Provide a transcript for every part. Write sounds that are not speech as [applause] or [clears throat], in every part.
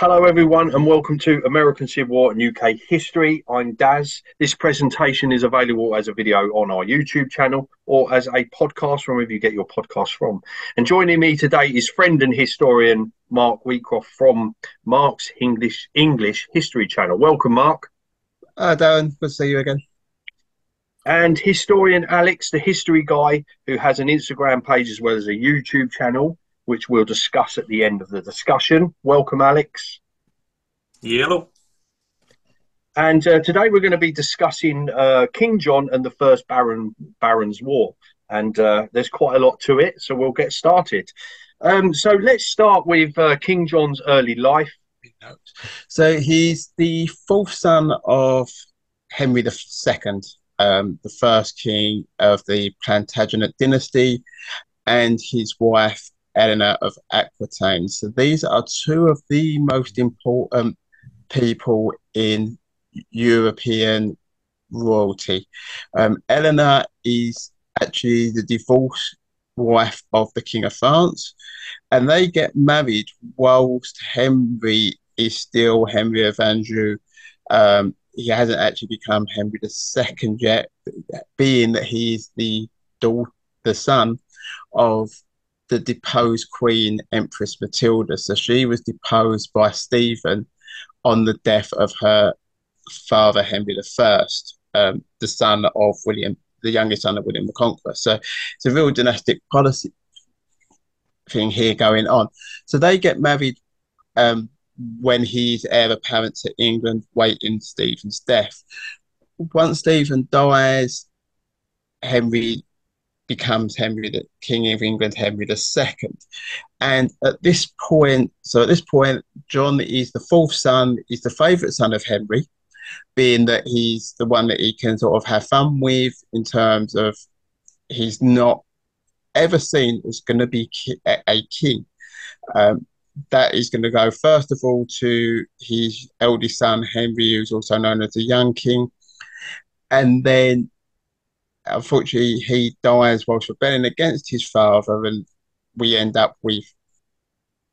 Hello, everyone, and welcome to American Civil War and UK History. I'm Daz. This presentation is available as a video on our YouTube channel or as a podcast from wherever you get your podcasts from. And joining me today is friend and historian Mark Wheatcroft from Mark's English English History channel. Welcome, Mark. Hi, Darren. Good to see you again. And historian Alex, the history guy, who has an Instagram page as well as a YouTube channel which we'll discuss at the end of the discussion. Welcome, Alex. Yellow. And uh, today we're going to be discussing uh, King John and the First Baron Barons War, and uh, there's quite a lot to it, so we'll get started. Um, so let's start with uh, King John's early life. So he's the fourth son of Henry II, um, the first king of the Plantagenet dynasty, and his wife Eleanor of Aquitaine. So these are two of the most important people in European royalty. Um, Eleanor is actually the divorced wife of the King of France, and they get married whilst Henry is still Henry of Anjou. Um, he hasn't actually become Henry II yet, being that he is the daughter, the son of the deposed Queen Empress Matilda. So she was deposed by Stephen on the death of her father Henry I, um, the son of William, the youngest son of William the Conqueror. So it's a real dynastic policy thing here going on. So they get married um, when he's heir apparent to England, waiting Stephen's death. Once Stephen dies, Henry becomes Henry the King of England, Henry II. And at this point, so at this point, John is the fourth son, is the favourite son of Henry, being that he's the one that he can sort of have fun with in terms of he's not ever seen as going to be a king. Um, that is going to go first of all to his eldest son Henry, who's also known as the Young King, and then unfortunately, he dies whilst rebelling against his father, and we end up with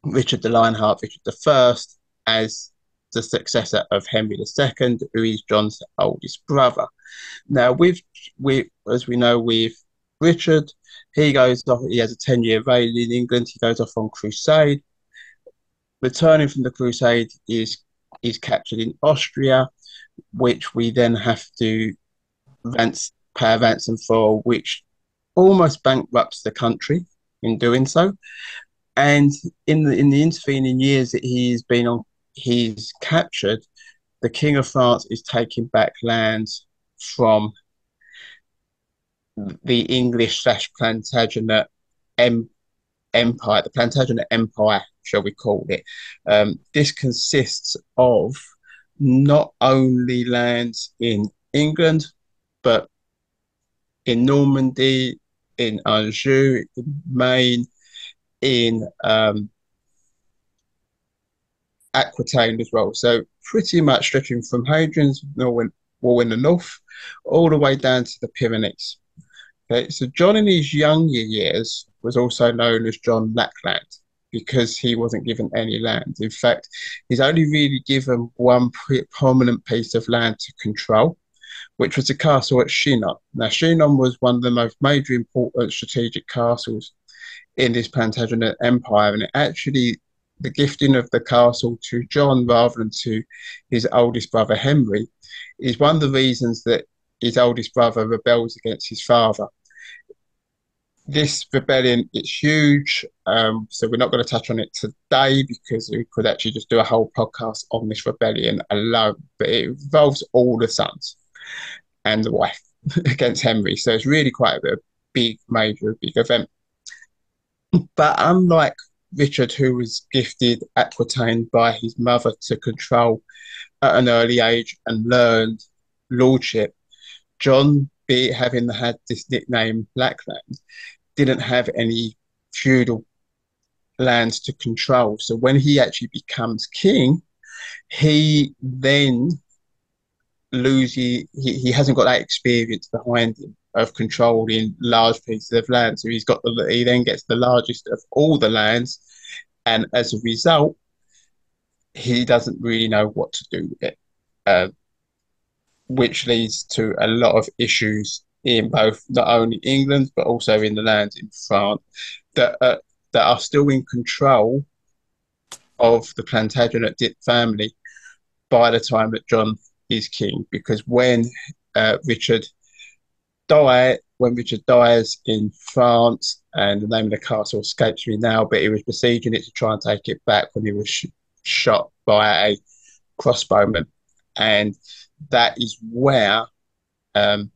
Richard the Lionheart, Richard the First, as the successor of Henry II, who is John's oldest brother. Now, with with as we know, with Richard, he goes off. He has a ten-year reign in England. He goes off on crusade. Returning from the crusade, is is captured in Austria, which we then have to rent pay ransom for, which almost bankrupts the country in doing so. And in the in the intervening years that he's been on, he's captured. The King of France is taking back lands from the English slash Plantagenet em- Empire, the Plantagenet Empire, shall we call it. Um, this consists of not only lands in England, but in Normandy, in Anjou, in Maine, in um, Aquitaine as well. So pretty much stretching from Hadrian's Wall in the north all the way down to the Pyrenees. Okay, so John in his younger years was also known as John Lackland because he wasn't given any land. In fact, he's only really given one prominent piece of land to control, which was the castle at Chinon. Now, Chinon was one of the most major important strategic castles in this Plantagenet Empire, and it actually the gifting of the castle to John rather than to his oldest brother Henry is one of the reasons that his oldest brother rebels against his father. This rebellion is huge, um, so we're not going to touch on it today because we could actually just do a whole podcast on this rebellion alone. But it involves all the sons and the wife [laughs] against Henry. So it's really quite a, big, major, big event. But unlike Richard, who was gifted Aquitaine by his mother to control at an early age and learned lordship, John, be having had this nickname Lackland, didn't have any feudal lands to control. So when he actually becomes king, he then Lucy, he, he hasn't got that experience behind him of controlling large pieces of land. So he's got the he then gets the largest of all the lands, and as a result, he doesn't really know what to do with it, uh, which leads to a lot of issues in both not only England but also in the lands in France that uh, that are still in control of the Plantagenet family by the time that John is king. Because when uh, Richard died, when Richard dies in France, and the name of the castle escapes me now, but he was besieging it to try and take it back when he was sh- shot by a crossbowman, and that is where um,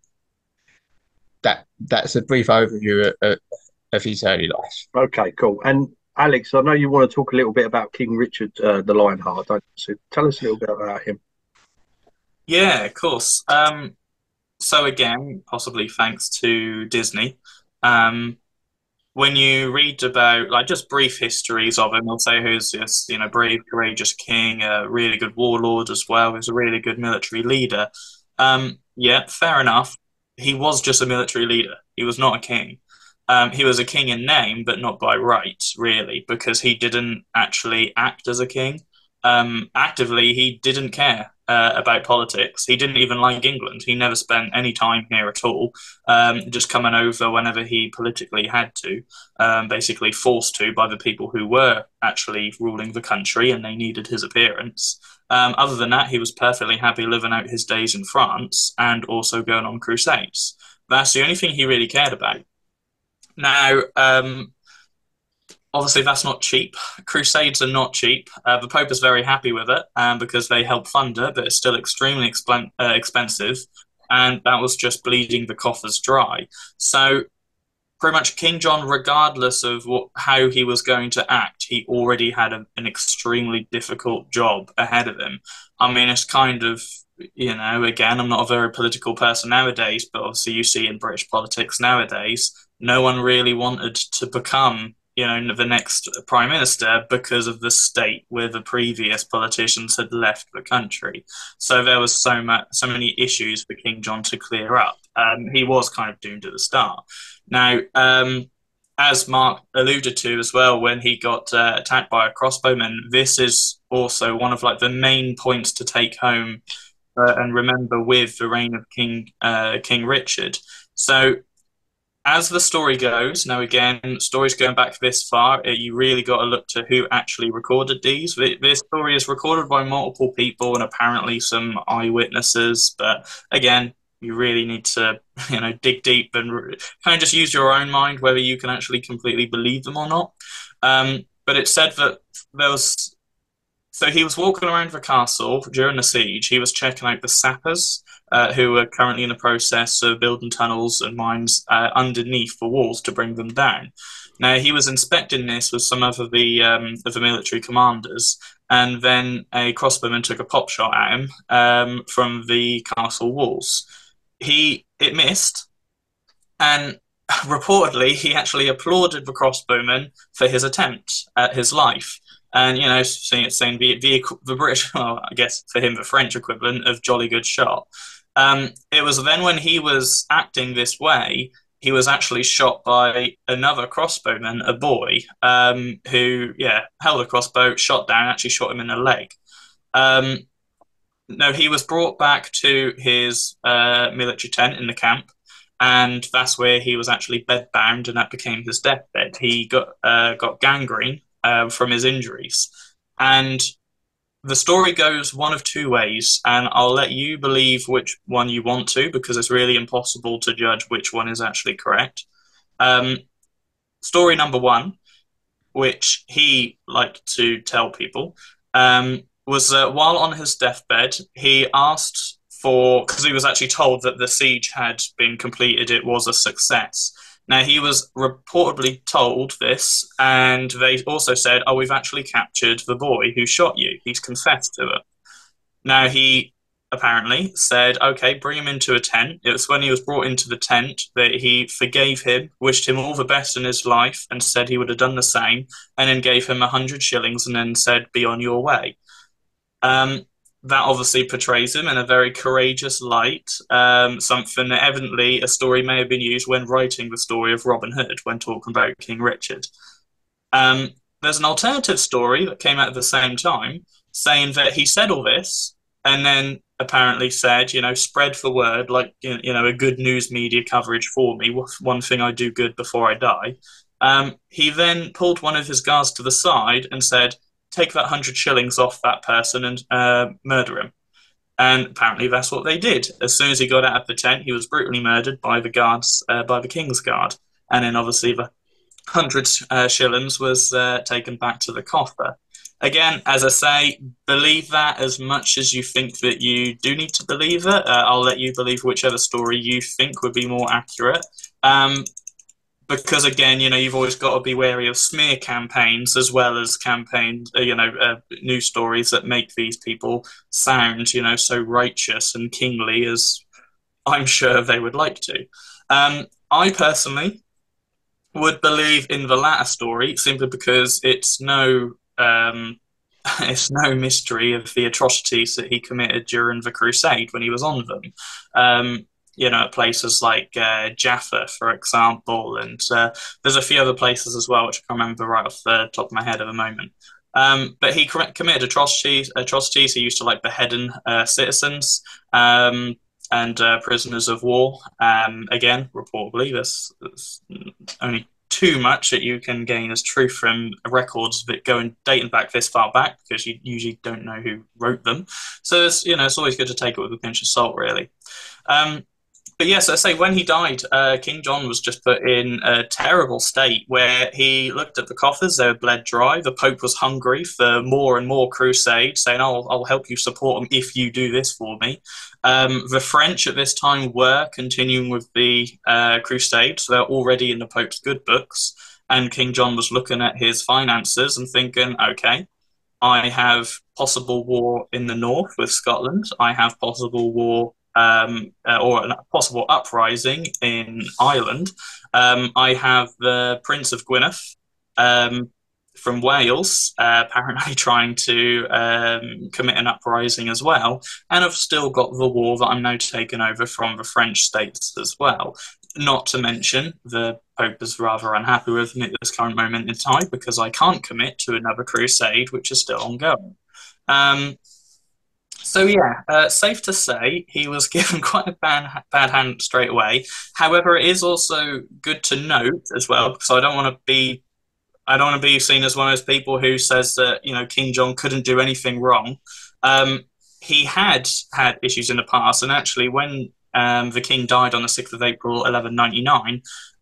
that that's a brief overview of, of his early life. Okay, cool. And Alex, I know you want to talk a little bit about King Richard uh, the Lionheart. So tell us a little bit about him. Yeah, of course. Um, so again, possibly thanks to Disney, um, when you read about like just brief histories of him, they'll say who's this, you know, brave, courageous king, a really good warlord as well, who's a really good military leader. Um, yeah, fair enough. He was just a military leader. He was not a king. Um, he was a king in name, but not by right, really, because he didn't actually act as a king. Um, actively, he didn't care uh, about politics. He didn't even like England. He never spent any time here at all, um, just coming over whenever he politically had to, um, basically forced to by the people who were actually ruling the country and they needed his appearance. Um, other than that, he was perfectly happy living out his days in France and also going on crusades. That's the only thing he really cared about. Now, um, obviously, that's not cheap. Crusades are not cheap. Uh, the Pope is very happy with it um, because they help fund it, but it's still extremely expl- uh, expensive. And that was just bleeding the coffers dry. So, pretty much, King John, regardless of what, how he was going to act, he already had a, an extremely difficult job ahead of him. I mean, it's kind of you know, again, I'm not a very political person nowadays, but obviously you see in British politics nowadays, no one really wanted to become you know the next prime minister because of the state where the previous politicians had left the country. So there was so much, so many issues for King John to clear up. Um, he was kind of doomed at the start. Now, um, as Mark alluded to as well, when he got uh, attacked by a crossbowman, this is also one of like the main points to take home uh, and remember with the reign of King uh, King Richard. So as the story goes, now again, stories going back this far, uh, you really got to look to who actually recorded these. This story is recorded by multiple people and apparently some eyewitnesses, but again, you really need to, [laughs] you know, dig deep and kind of just use your own mind whether you can actually completely believe them or not. Um, but it said that there was so he was walking around the castle during the siege. He was checking out the sappers uh, who were currently in the process of building tunnels and mines uh, underneath the walls to bring them down. Now he was inspecting this with some of the um, of the military commanders, and then a crossbowman took a pop shot at him um, from the castle walls. He it missed, and [laughs] reportedly he actually applauded the crossbowman for his attempt at his life and you know, saying saying the, the the British, [laughs] well, I guess for him the French equivalent of jolly good shot. Um, it was then when he was acting this way, he was actually shot by another crossbowman, a boy, um, who yeah held a crossbow, shot down, actually shot him in the leg. Um, no, he was brought back to his uh, military tent in the camp, and that's where he was actually bedbound, and that became his deathbed. He got uh, got gangrene, uh, from his injuries. And the story goes one of two ways, and I'll let you believe which one you want to because it's really impossible to judge which one is actually correct. Um, story number one, which he liked to tell people, um, was that while on his deathbed, he asked for, because he was actually told that the siege had been completed, it was a success. Now, he was reportedly told this, and they also said, Oh, we've actually captured the boy who shot you. He's confessed to it. Now, he apparently said, Okay, bring him into a tent. It was when he was brought into the tent that he forgave him, wished him all the best in his life, and said he would have done the same, and then gave him a hundred shillings and then said, Be on your way. Um, that obviously portrays him in a very courageous light. Um, something that evidently a story may have been used when writing the story of Robin Hood when talking about King Richard. Um, there's an alternative story that came out at the same time, saying that he said all this and then apparently said, you know, spread the word, like, you know, a good news media coverage for me, one thing I do good before I die. Um, he then pulled one of his guards to the side and said, take that 100 shillings off that person and uh, murder him. And apparently that's what they did. As soon as he got out of the tent, he was brutally murdered by the guards, uh, by the king's guard. And then obviously the 100 uh, shillings was uh, taken back to the coffer again, as I say, believe that as much as you think that you do need to believe it. Uh, I'll let you believe whichever story you think would be more accurate. Um, because again, you know, you've always got to be wary of smear campaigns as well as campaigns, uh, you know, uh, news stories that make these people sound, you know, so righteous and kingly as I'm sure they would like to. Um, I personally would believe in the latter story simply because it's no um, [laughs] it's no mystery of the atrocities that he committed during the crusade when he was on them. Um, you know, places like uh, Jaffa, for example, and uh, there's a few other places as well, which I can't remember right off the top of my head at the moment. Um, but he committed atrocities. Atrocities. He used to like beheading uh, citizens um, and uh, prisoners of war. Um, again, reportedly, there's, there's only too much that you can gain as truth from records that going dating back this far back because you usually don't know who wrote them. So it's you know it's always good to take it with a pinch of salt, really. But yes, I say when he died, uh, King John was just put in a terrible state where he looked at the coffers; they were bled dry. The Pope was hungry for more and more crusades, saying, "I'll, I'll help you support them if you do this for me." Um, the French at this time were continuing with the uh, crusade, so they're already in the Pope's good books. And King John was looking at his finances and thinking, "Okay, I have possible war in the north with Scotland. I have possible war um, uh, or a possible uprising in Ireland, um, I have the Prince of Gwynedd um, from Wales uh, apparently [laughs] trying to um, commit an uprising as well. And I've still got the war that I'm now taking over from the French states as well. Not to mention, the Pope is rather unhappy with me at this current moment in time because I can't commit to another crusade, which is still ongoing. So yeah, uh, safe to say he was [laughs] given quite a bad, bad hand straight away. However, it is also good to note as well because I don't want to be, I don't want to be seen as one of those people who says that you know King John couldn't do anything wrong. Um, he had had issues in the past, and actually, when um, the king died on the sixth of April, eleven ninety nine,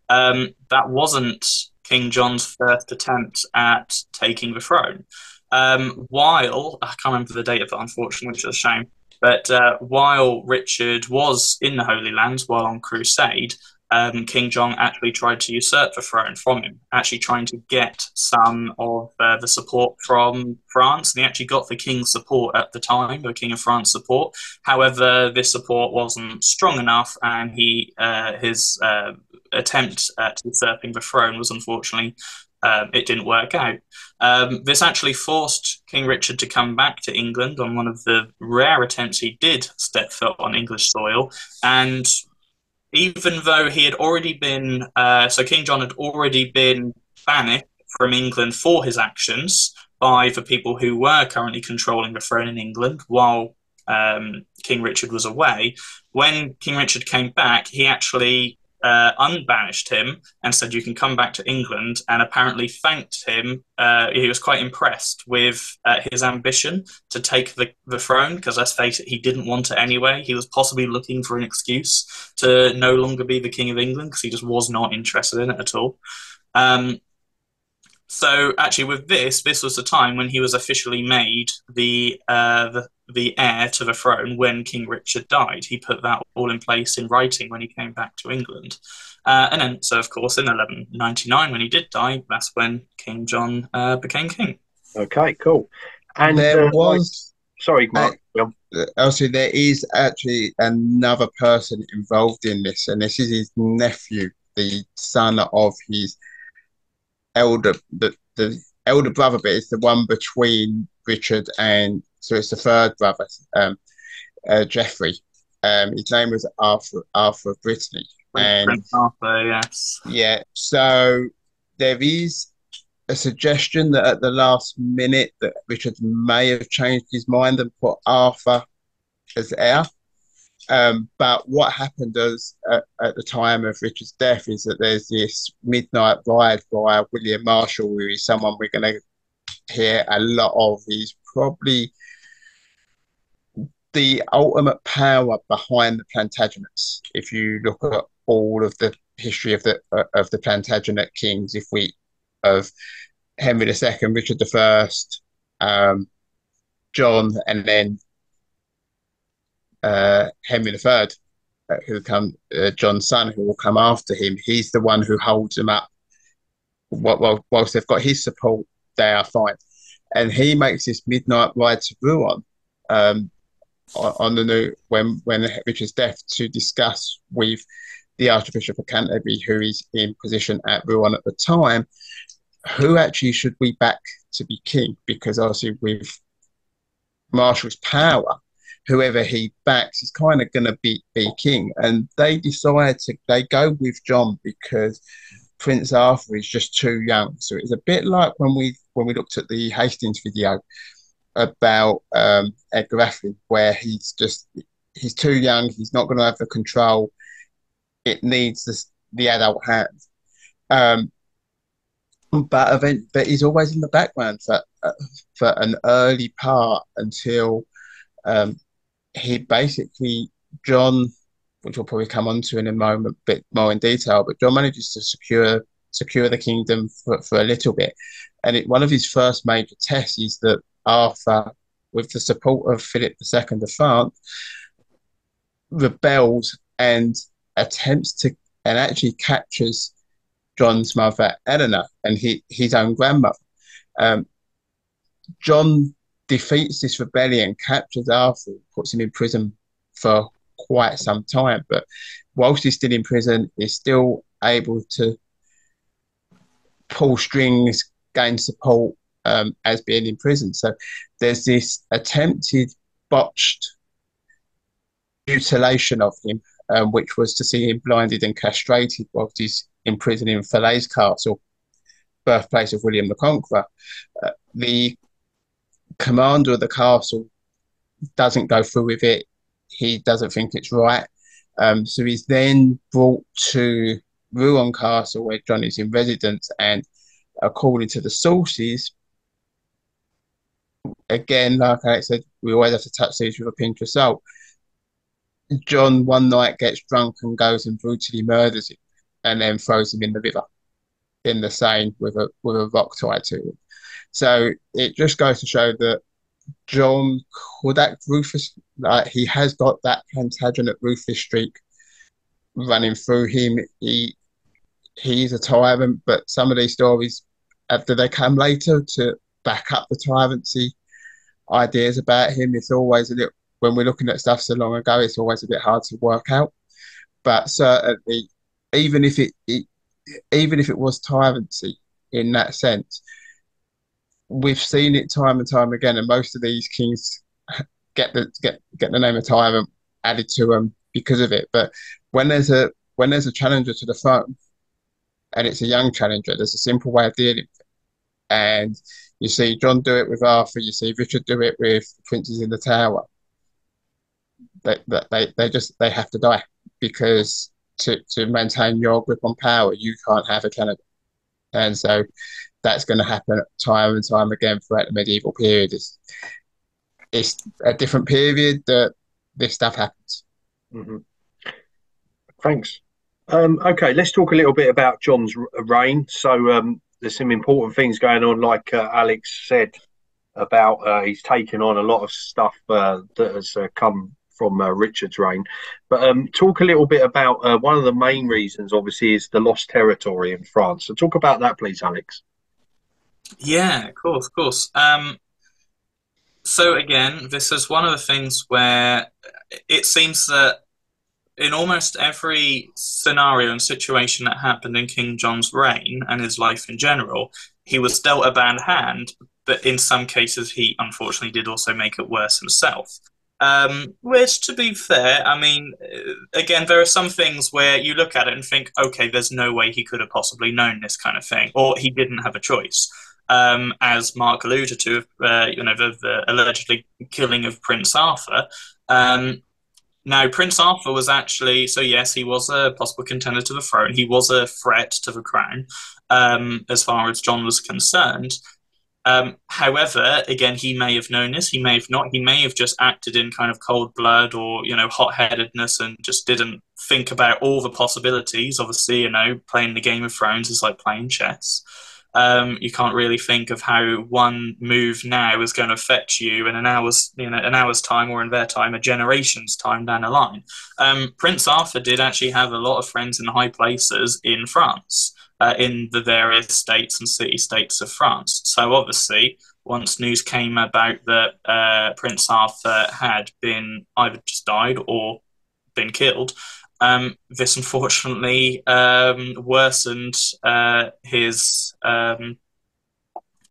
um, that wasn't King John's first attempt at taking the throne. Um, while I can't remember the date of that, unfortunately, which is a shame. But uh, while Richard was in the Holy Land while on crusade, um, King John actually tried to usurp the throne from him, actually trying to get some of uh, the support from France. And he actually got the king's support at the time, the King of France support. However, this support wasn't strong enough, and he uh, his uh, attempt at usurping the throne was unfortunately um, it didn't work out. Um, this actually forced King Richard to come back to England on one of the rare attempts he did step foot on English soil. And even though he had already been, uh, so King John had already been banished from England for his actions by the people who were currently controlling the throne in England while um, King Richard was away. When King Richard came back, he actually uh, unbanished him and said, You can come back to England, and apparently thanked him. Uh, he was quite impressed with uh, his ambition to take the, the throne, because let's face it, he didn't want it anyway. He was possibly looking for an excuse to no longer be the King of England because he just was not interested in it at all. Um, so actually, with this, this was the time when he was officially made the, uh, the the heir to the throne when King Richard died. He put that all in place in writing when he came back to England. Uh, and then, so of course, in 1199, when he did die, that's when King John uh, became king. Okay, cool. And there uh, was. Sorry, Mark. also, there is actually another person involved in this, and this is his nephew, the son of his elder, the, the elder brother, but it's the one between Richard and so it's the third brother, um, uh, Geoffrey. Um, his name was Arthur Arthur Brittany. And Arthur, yes. Yeah. So there is a suggestion that at the last minute that Richard may have changed his mind and put Arthur as heir. Um, but what happened as, at, at, the time of Richard's death is that there's this midnight ride by William Marshall, who is someone we're going to hear a lot of. He's probably the ultimate power behind the Plantagenets. If you look at all of the history of the uh, of the Plantagenet kings, if we of Henry II, Richard I, um, John, and then uh, Henry III, uh, who come uh, John's son, who will come after him. He's the one who holds them up. While, whilst they've got his support, they are fine. And he makes this midnight ride to Rouen um, on, the note when when Richard's death to discuss with the Archbishop of Canterbury, who is in position at Rouen at the time, who actually should we back to be king? Because obviously with Marshall's power, whoever he backs is kind of going to be, be king. And they decide to, they go with John because Prince Arthur is just too young. So it's a bit like when we when we looked at the Hastings video about um, Edgar Atheling, where he's just he's too young. He's not going to have the control. It needs the, the adult hand. Um, but event, but he's always in the background for uh, for an early part until um, he basically John, which we'll probably come on to in a moment, a bit more in detail. But John manages to secure secure the kingdom for, for a little bit, and it, one of his first major tests is that Arthur, with the support of Philip II of France, rebels and attempts to and actually captures John's mother Eleanor and he, his own grandmother. Um, John defeats this rebellion, captures Arthur, puts him in prison for quite some time. But whilst he's still in prison, he's still able to pull strings, gain support um, as being in prison. So there's this attempted botched mutilation of him, um, which was to see him blinded and castrated whilst he's in prison in Falaise Castle, birthplace of William the Conqueror. Uh, the commander of the castle doesn't go through with it. He doesn't think it's right. Um, so he's then brought to Rouen Castle, where John is in residence, and according to the sources, again, like I said, we always have to touch these with a pinch of salt. John one night gets drunk and goes and brutally murders him, and then throws him in the river, in the Seine with a with a rock tied to him. So it just goes to show that John could act ruthless. Like he has got that Plantagenet ruthless streak running through him. He he's a tyrant, but some of these stories, after they come later to back up the tyrancy ideas about him, it's always a little. When we're looking at stuff so long ago, it's always a bit hard to work out. But certainly, even if it, it even if it was tyrancy in that sense, we've seen it time and time again, and most of these kings get the get get the name of tyrant added to them because of it. But when there's a when there's a challenger to the throne, and it's a young challenger, there's a simple way of dealing. And you see John do it with Arthur. You see Richard do it with Princes in the Tower. They, they, they just they have to die because to, to maintain your grip on power, you can't have a challenger. And so that's going to happen time and time again throughout the medieval period. It's, it's a different period that this stuff happens. Mm-hmm. Thanks. Um, okay, let's talk a little bit about John's reign. So um, there's some important things going on, like uh, Alex said about uh, he's taken on a lot of stuff uh, that has uh, come from uh, Richard's reign. But um, talk a little bit about uh, one of the main reasons, obviously, is the lost territory in France. So talk about that, please, Alex. Yeah, of course, of course. Um, so again, this is one of the things where it seems that in almost every scenario and situation that happened in King John's reign and his life in general, he was dealt a bad hand, but in some cases he unfortunately did also make it worse himself. Um, which, to be fair, I mean, uh, again, there are some things where you look at it and think, okay, there's no way he could have possibly known this kind of thing, or he didn't have a choice. Um, as Mark alluded to, uh, you know, the, the, allegedly killing of Prince Arthur. Um, now, Prince Arthur was actually, so yes, he was a possible contender to the throne. He was a threat to the crown um, as far as John was concerned. Um, however, again, he may have known this, he may have not. He may have just acted in kind of cold blood or, you know, hot headedness and just didn't think about all the possibilities. Obviously, you know, playing the Game of Thrones is like playing chess. Um, you can't really think of how one move now is going to affect you in an hour's, you know, an hour's time or in their time, a generation's time down the line. Um, Prince Arthur did actually have a lot of friends in high places in France uh, in the various states and city states of France. So obviously, once news came about that uh, Prince Arthur had been either just died or been killed, um, this unfortunately um, worsened uh, his um,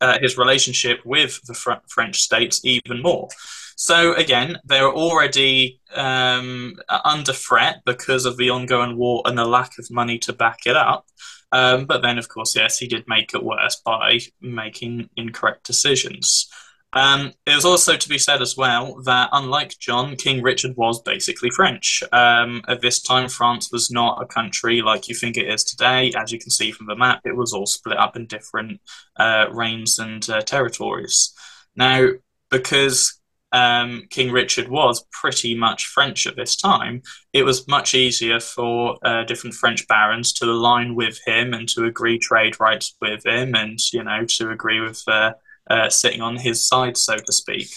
uh, his relationship with the fr- French states even more. So again, they're already um, under threat because of the ongoing war and the lack of money to back it up. Um, but then, of course, yes, he did make it worse by making incorrect decisions. Um, it was also to be said as well that, unlike John, King Richard was basically French. Um, at this time, France was not a country like you think it is today. As you can see from the map, it was all split up in different uh, reigns and uh, territories. Now, because um, King Richard was pretty much French at this time, it was much easier for uh, different French barons to align with him and to agree trade rights with him, and you know to agree with uh, uh, sitting on his side, so to speak.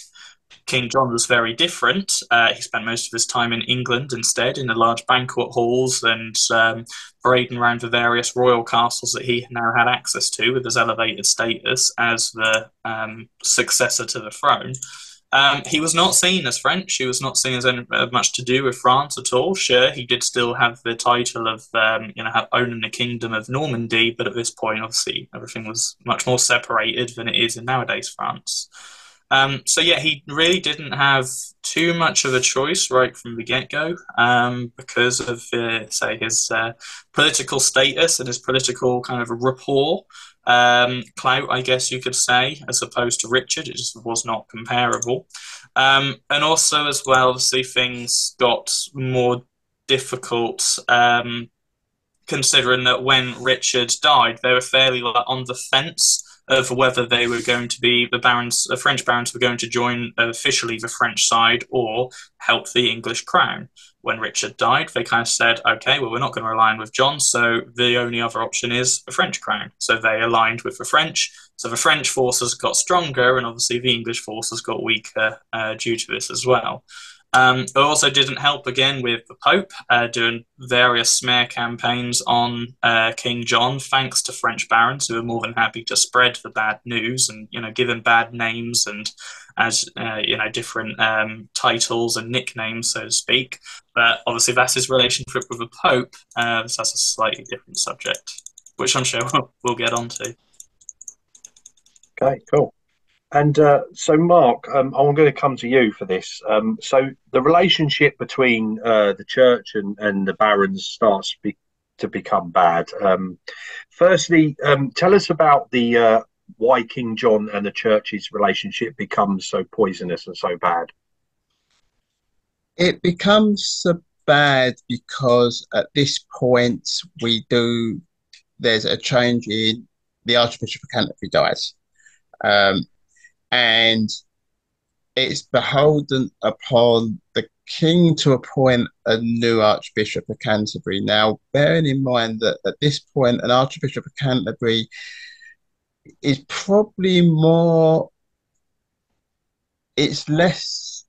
King John was very different. Uh, he spent most of his time in England instead, in the large banquet halls and um, parading around the various royal castles that he now had access to with his elevated status as the um, successor to the throne. Um, he was not seen as French. He was not seen as any, uh, much to do with France at all. Sure, he did still have the title of um, you know owning the kingdom of Normandy, but at this point, obviously, everything was much more separated than it is in nowadays France. Um, so yeah, he really didn't have too much of a choice right from the get-go um, because of, uh, say, his uh, political status and his political kind of rapport um, clout, I guess you could say, as opposed to Richard. It just was not comparable. Um, and also, as well, obviously, things got more difficult. Um, considering that when Richard died, they were fairly like, on the fence of whether they were going to be the barons, the French barons were going to join officially the French side or help the English crown. When Richard died, they kind of said, okay, well, we're not going to align with John, so the only other option is the French crown. So they aligned with the French. So the French forces got stronger, and obviously the English forces got weaker uh, due to this as well. Um, it also didn't help again with the Pope uh, doing various smear campaigns on uh, King John, thanks to French barons who were more than happy to spread the bad news and you know give him bad names and as uh, you know different um, titles and nicknames, so to speak. But obviously that's his relationship with the Pope. Uh, so that's a slightly different subject, which I'm sure we'll, [laughs] we'll get onto. Okay, cool. And uh, so, Mark, um, I'm going to come to you for this. Um, so, the relationship between uh, the church and, and the barons starts be- to become bad. Um, firstly, um, tell us about the uh, why King John and the church's relationship becomes so poisonous and so bad. It becomes so bad because at this point we do. There's a change in the Archbishop of Canterbury dies. Um, and it's beholden upon the king to appoint a new Archbishop of Canterbury. Now, bearing in mind that at this point, an Archbishop of Canterbury is probably more, it's less,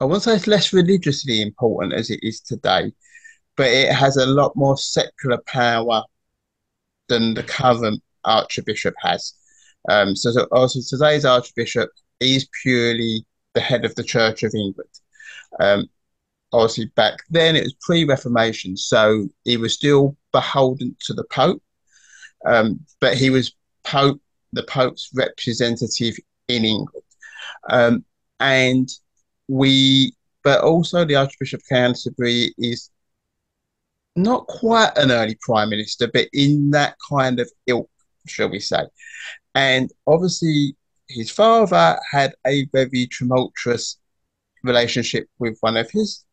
I won't say it's less religiously important as it is today, but it has a lot more secular power than the current Archbishop has. Um, so, so also today's Archbishop is purely the head of the Church of England. Um, obviously, back then it was pre-Reformation, so he was still beholden to the Pope, um, but he was Pope, the Pope's representative in England, um, and we, but also the Archbishop of Canterbury is not quite an early prime minister, but in that kind of ilk, shall we say. And obviously, his father had a very tumultuous relationship with one of his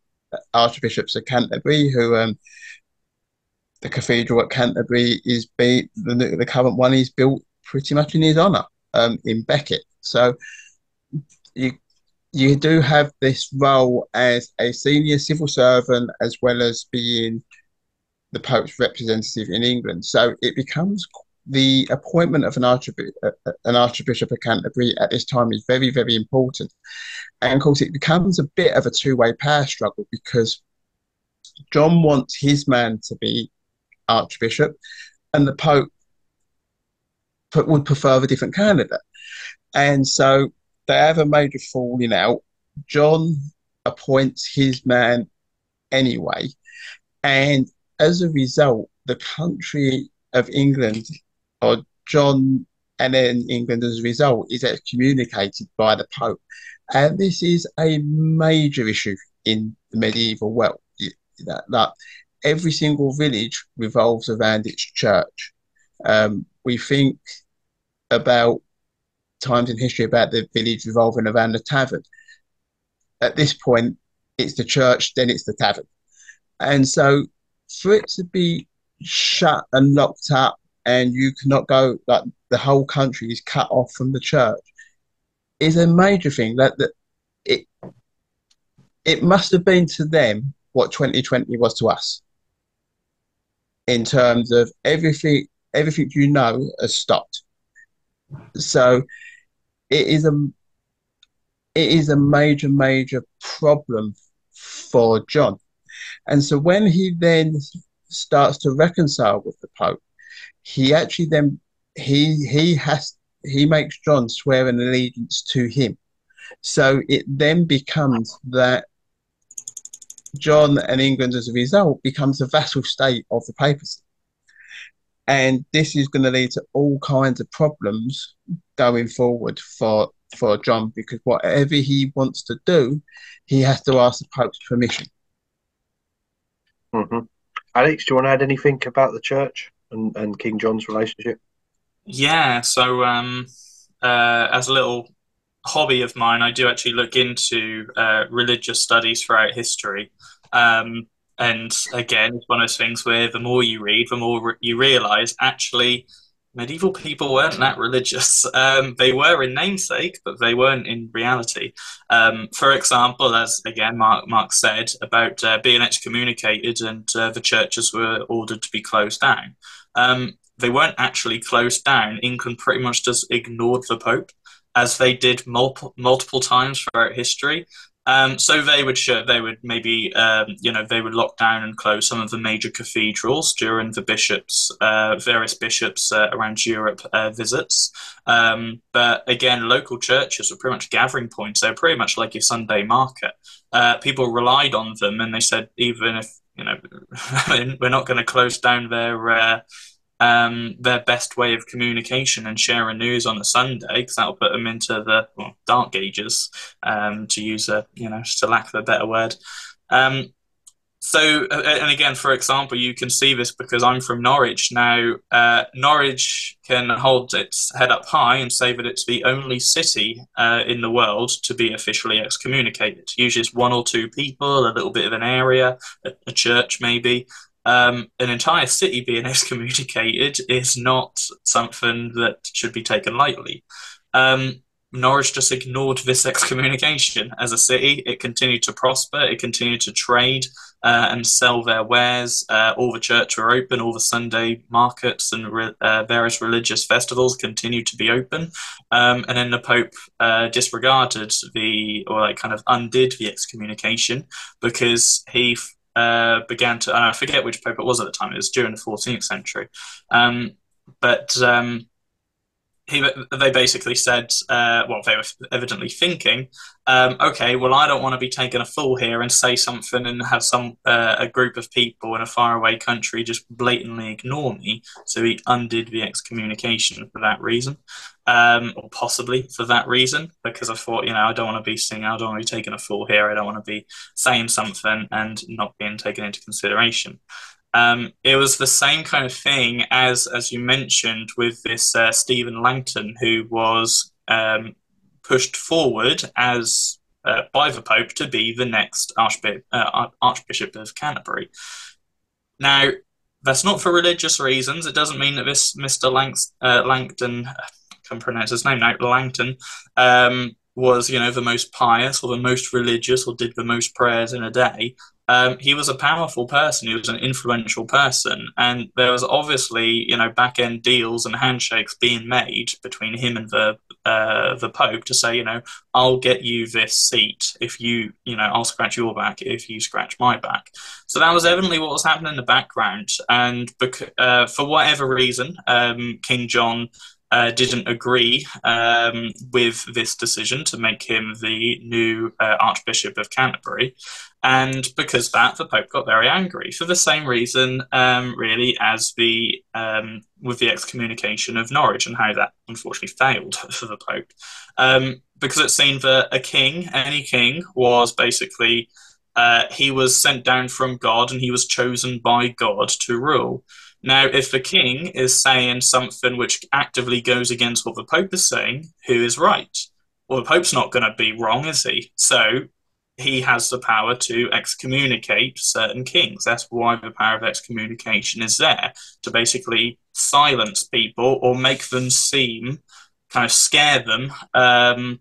archbishops of Canterbury, who um, the cathedral at Canterbury is be the, the current one is built pretty much in his honour um, in Becket. So you you do have this role as a senior civil servant as well as being the Pope's representative in England. So it becomes the appointment of an archbishop, uh, uh, an archbishop of Canterbury at this time is very, very important. And of course, it becomes a bit of a two way power struggle because John wants his man to be archbishop, and the Pope would prefer a different candidate. And so they have a major falling out. John appoints his man anyway. And as a result, the country of England, or John and then England as a result, is excommunicated by the Pope. And this is a major issue in the medieval world. That, that every single village revolves around its church. Um, we think about times in history about the village revolving around the tavern. At this point, it's the church, then it's the tavern. And so for it to be shut and locked up and you cannot go like the whole country is cut off from the church is a major thing. That, that it it must have been to them what 2020 was to us in terms of everything everything you know has stopped. So it is a it is a major major problem for john. And so when he then starts to reconcile with the Pope, he actually then he he has he makes John swear an allegiance to him. So it then becomes that John and England, as a result, becomes a vassal state of the papacy. And this is going to lead to all kinds of problems going forward for for John because whatever he wants to do, he has to ask the Pope's permission. Mm-hmm. Alex, do you want to add anything about the church and, and King John's relationship? Yeah, so um, uh, as a little hobby of mine, I do actually look into uh, religious studies throughout history. Um, and again, it's one of those things where the more you read, the more re- you realize actually medieval people weren't that religious. [laughs] Um, they were in namesake, but they weren't in reality. Um, for example, as again Mark Mark said about uh, being excommunicated and uh, the churches were ordered to be closed down. Um, they weren't actually closed down. England pretty much just ignored the Pope, as they did multiple multiple times throughout history. Um, so they would they would maybe um, you know they would lock down and close some of the major cathedrals during the bishops uh, various bishops uh, around Europe uh, visits. Um, but again, local churches were pretty much gathering points. They're pretty much like your Sunday market. Uh, people relied on them, and they said even if you know [laughs] we're not going to close down their uh, um, their best way of communication and sharing news on a Sunday because that'll put them into the well, dark ages, um, to use a you know, to lack of a better word. Um, so, and again, for example, you can see this because I'm from Norwich. Now, uh, Norwich can hold its head up high and say that it's the only city uh, in the world to be officially excommunicated. Usually, it's one or two people, a little bit of an area, a, church maybe, um, an entire city being [laughs] excommunicated is not something that should be taken lightly. Um, Norwich just ignored this [laughs] excommunication as a city. It continued to prosper, it continued to trade uh, and sell their wares. Uh, all the church were open, all the Sunday markets and re- uh, various religious festivals continued to be open. Um, and then the Pope uh, disregarded the, or like kind of undid the excommunication because he uh, began to, I forget which pope it was at the time, it was during the 14th century. Um, but um, he, they basically said, uh, well, they were evidently thinking, um, okay, well, I don't want to be taken a fool here and say something and have some uh, a group of people in a faraway country just blatantly ignore me. So he undid the excommunication for that reason, um, or possibly for that reason, because I thought, you know, I don't want to be singing, I don't want to be taking a fool here, I don't want to be saying something and not being taken into consideration. Um, it was the same kind of thing as, as you mentioned, with this uh, Stephen Langton, who was um, pushed forward as uh, by the Pope to be the next Archbishop, uh, Archbishop of Canterbury. Now, that's not for religious reasons. It doesn't mean that this Mr. Langst- uh, Langton, I can pronounce his name now, Langton, um, was you know the most pious or the most religious or did the most prayers in a day um, he was a powerful person. He was an influential person, and there was obviously, you know, back end deals and handshakes being made between him and the uh, the Pope to say, you know, I'll get you this seat if you, you know, I'll scratch your back if you scratch my back. So that was evidently what was happening in the background, and bec- uh, for whatever reason, um, King John uh, didn't agree um, with this decision to make him the new uh, Archbishop of Canterbury. And because that, the Pope got very angry for the same reason, um, really, as the um, with the excommunication of Norwich and how that unfortunately failed [laughs] for the Pope, um, because it seemed that a king, any king, was basically uh, he was sent down from God and he was chosen by God to rule. Now, if the king is saying something which actively goes against what the Pope is saying, who is right? Well, the Pope's not going to be wrong, is he? So he has the power to excommunicate certain kings. That's why the power of excommunication is there to basically silence people or make them seem, kind of scare them um,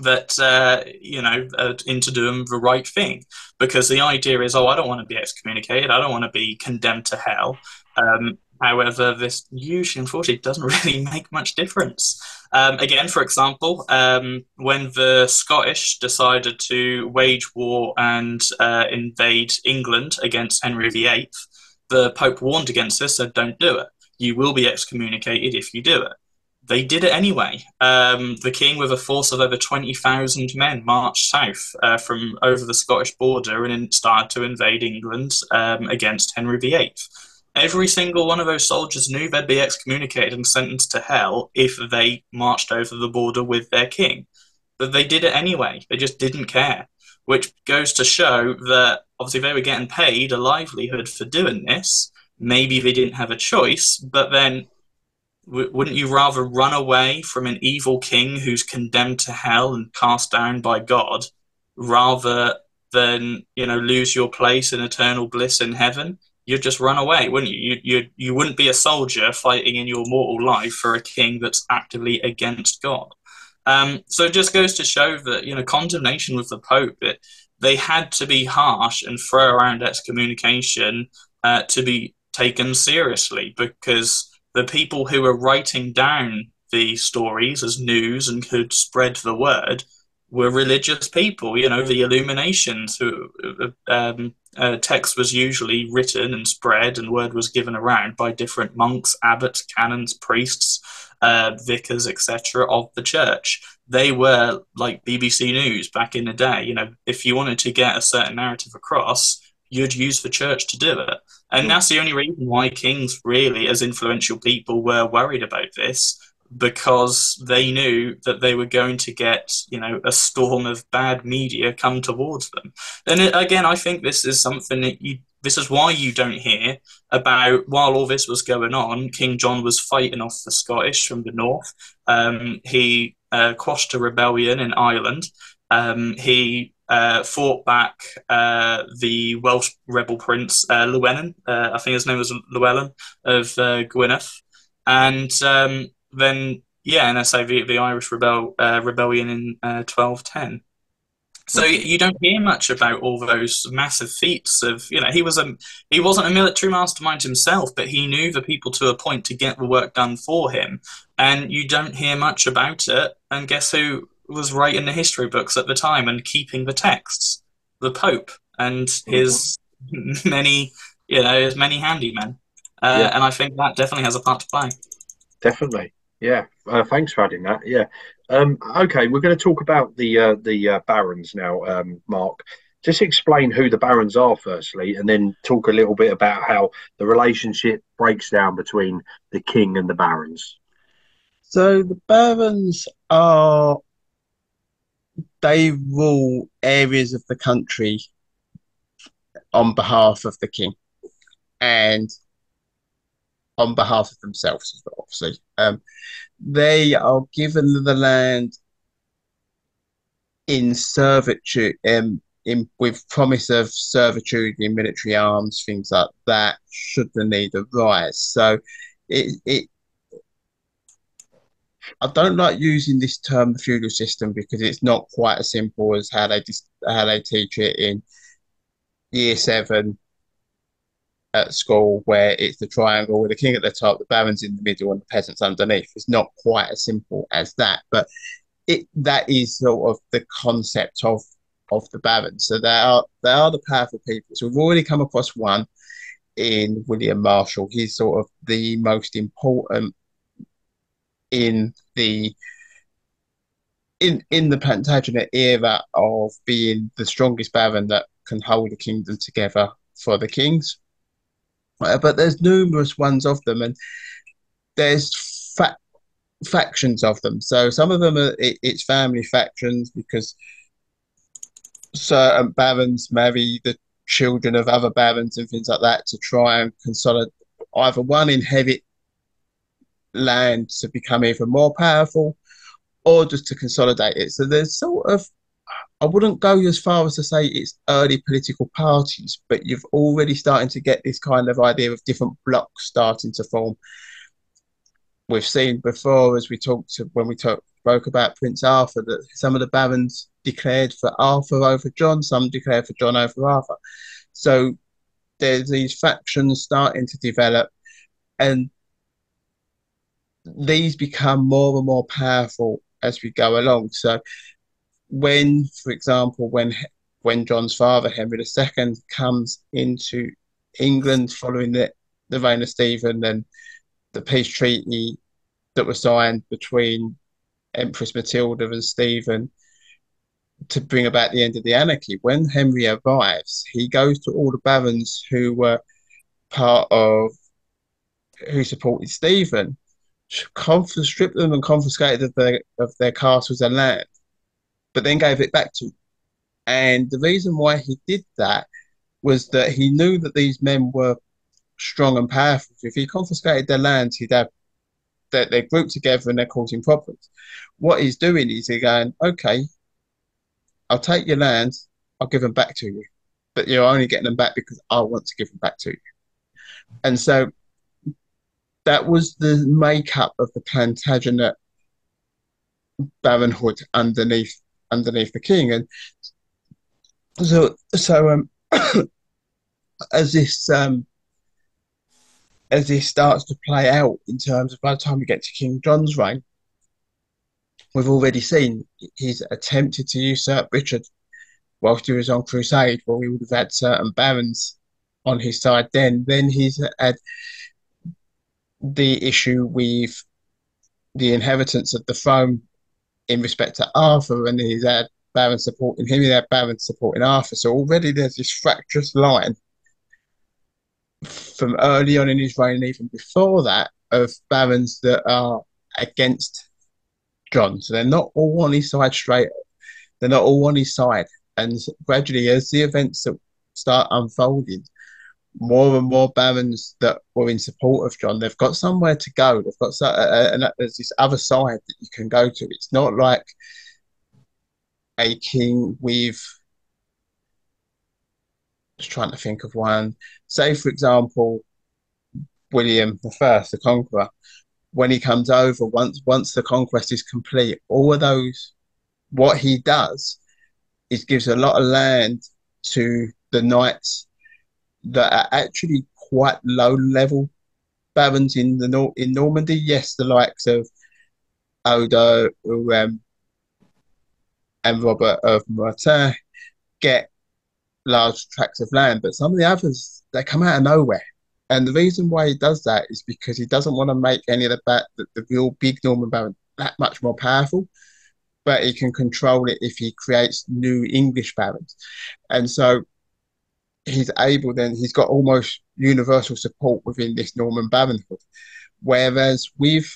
that uh, you know uh, into doing the right thing. Because the idea is, oh, I don't want to be excommunicated. I don't want to be condemned to hell. Um, however, this usually, unfortunately, doesn't [laughs] really make much difference. Um, again, for example, um, when the Scottish decided to wage war and uh, invade England against Henry VIII, the Pope warned against this, said, don't do it. You will be excommunicated if you do it. They did it anyway. Um, the king, with a force of over 20,000 men, marched south uh, from over the Scottish border and started to invade England um, against Henry VIII every single one of those soldiers knew they'd be excommunicated and sentenced to hell if they marched over the border with their king. But they did it anyway. They just didn't care, which goes to show that obviously they were getting paid a livelihood for doing this. Maybe they didn't have a choice, but then w- wouldn't you rather run away from an evil king who's condemned to hell and cast down by God rather than, you know, lose your place in eternal bliss in heaven? You'd just run away, wouldn't you? You you you wouldn't be a soldier fighting in your mortal life for a king that's actively against God. Um, so it just goes to show that you know condemnation with the Pope. It, they had to be harsh and throw around excommunication uh, to be taken seriously because the people who were writing down the stories as news and could spread the word were religious people. You know, the Illuminations, who um, uh, text was usually written and spread, and word was given around by different monks, abbots, canons, priests, uh, vicars, etc. of the church. They were like BBC News back in the day. You know, if you wanted to get a certain narrative across, you'd use the church to do it. And that's the only reason why kings, really, as influential people, were worried about this because they knew that they were going to get, you know, a storm of bad media come towards them. And it, again, I think this is something that you. This is why you don't hear about while all this was going on. King John was fighting off the Scottish from the north. Um, he uh, quashed a rebellion in Ireland. Um, he uh, fought back uh, the Welsh rebel prince uh, Llewellyn. Uh, I think his name was Llewellyn of uh, Gwynedd, and um, then yeah, and I say the, the Irish rebel uh, rebellion in uh, twelve ten. So you don't hear much about all those massive feats of you know he was a he wasn't a military mastermind himself, but he knew the people to a point to get the work done for him, and you don't hear much about it. And guess who was writing the history books at the time and keeping the texts? The Pope and his mm-hmm. [laughs] many you know his many handymen, uh, yeah. and I think that definitely has a part to play. Definitely. Yeah, uh, thanks for adding that. Yeah. Um, okay, we're going to talk about the uh, the uh, barons now, um, Mark. Just explain who the barons are firstly, and then talk a little bit about how the relationship breaks down between the king and the barons. So the barons are they rule areas of the country on behalf of the king and on behalf of themselves, obviously. Um, they are given the land in servitude, um, in, with promise of servitude in military arms, things like that, should the need arise. So it, it I don't like using this term, feudal system, because it's not quite as simple as how they how they teach it in year seven at school, where it's the triangle with the king at the top, the barons in the middle, and the peasants underneath. It's not quite as simple as that, but it that is sort of the concept of of the barons. So they are they are the powerful people. So we've already come across one in William Marshal. He's sort of the most important in the in in the Plantagenet era of being the strongest baron that can hold the kingdom together for the kings. But there's numerous ones of them, and there's fa- factions of them. So some of them are it, it's family factions because certain barons marry the children of other barons and things like that to try and consolidate. Either one inherit land to become even more powerful or just to consolidate it. So there's sort of, I wouldn't go as far as to say it's early political parties, but you've already starting to get this kind of idea of different blocks starting to form. We've seen before, as we talked to, when we talk, spoke about Prince Arthur, that some of the barons declared for Arthur over John, some declared for John over Arthur. So there's these factions starting to develop, and these become more and more powerful as we go along. So, when, for example, when when John's father Henry II comes into England following the, the reign of Stephen and the peace treaty that was signed between Empress Matilda and Stephen to bring about the end of the anarchy. When Henry arrives, he goes to all the barons who were part of who supported Stephen stripped them and confiscated their of their castles and land, but then gave it back to. Them. And the reason why he did that was that he knew that these men were strong and powerful. If he confiscated their lands, he'd have that they're grouped together and they're causing problems. What he's doing is he's going, okay, I'll take your lands, I'll give them back to you, but you're only getting them back because I want to give them back to you. And so that was the makeup of the Plantagenet baronhood underneath underneath the king, and so so um, [coughs] as this um, as this starts to play out in terms of by the time we get to King John's reign, we've already seen he's attempted to usurp Richard whilst he was on crusade. Well, we would have had certain barons on his side then. Then he's had the issue with the inheritance of the throne in respect to Arthur, and he's had Baron supporting him, he had Baron supporting Arthur. So already there's this fractious line from early on in his reign, even before that, of barons that are against John. So they're not all on his side straight. They're not all on his side. And gradually, as the events that start unfolding, more and more barons that were in support of John, they've got somewhere to go. They've got so, uh, uh, there's this other side that you can go to. It's not like a king with. Just trying to think of one. Say, for example, William the First, the Conqueror. When he comes over, once once the conquest is complete, all of those, what he does, is gives a lot of land to the knights that are actually quite low level barons in the nor- in Normandy. Yes, the likes of Odo um, and Robert of Mortain get large tracts of land, but some of the others they come out of nowhere And the reason why he does that is because he doesn't want to make any of the, ba- the, the real big Norman barons that much more powerful, but he can control it if he creates new English barons. And so he's able then, he's got almost universal support within this Norman baronhood. Whereas with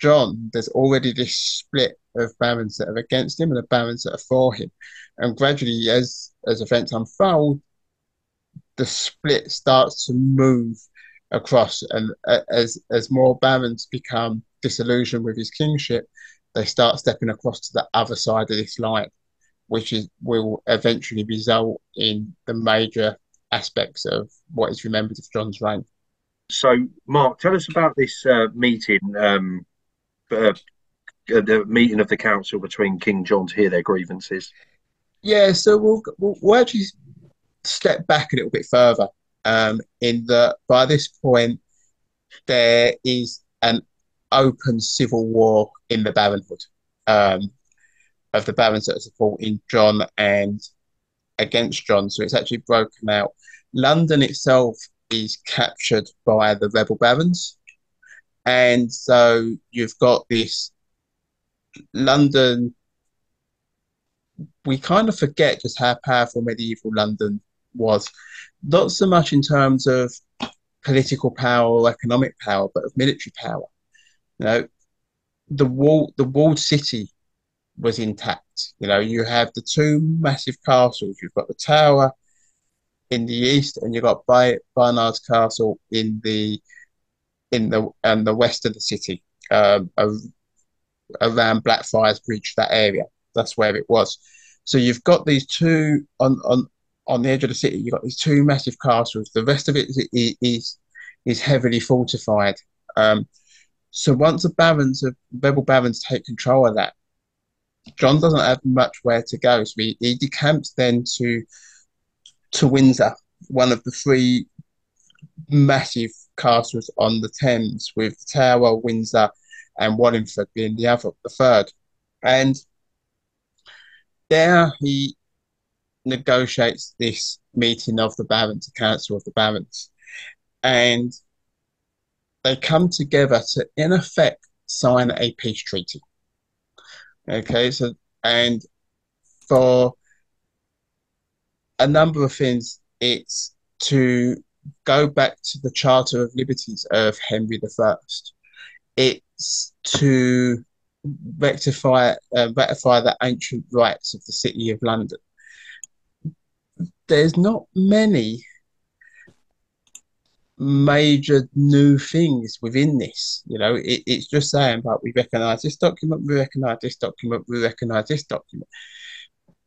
John, there's already this split of barons that are against him and the barons that are for him. And gradually, as as events unfold, the split starts to move across, and as as more barons become disillusioned with his kingship, they start stepping across to the other side of this line, which is will eventually result in the major aspects of what is remembered of John's reign. So, Mark, tell us about this uh, meeting, um, uh, the meeting of the council between King John to hear their grievances. Yeah, so we'll, we'll, we'll actually step back a little bit further. Um, in that by this point, there is an open civil war in the baronhood um, of the barons that are supporting John and against John. So it's actually broken out. London itself is captured by the rebel barons. And so you've got this London. We kind of forget just how powerful medieval London was, not so much in terms of political power or economic power, but of military power. You know, the wall, the walled city was intact. You know, you have the two massive castles. You've got the tower in the east, and you've got Barnard's Castle in the in the and the west of the city, um, around Blackfriars Bridge, that area. That's where it was. So you've got these two on on on the edge of the city. You've got these two massive castles. The rest of it is is, is heavily fortified. Um, so once the barons of rebel barons take control of that, John doesn't have much where to go. So he, he decamps then to to Windsor, one of the three massive castles on the Thames, with Tower, Windsor, and Wallingford being the other, the third. And there he negotiates this meeting of the barons, the council of the barons, and they come together to, in effect, sign a peace treaty. Okay, so and for a number of things, it's to go back to the Charter of Liberties of Henry I. It's to rectify uh, ratify the ancient rights of the City of London. There's not many major new things within this. You know, it, it's just saying, but we recognize this document, we recognize this document, we recognize this document.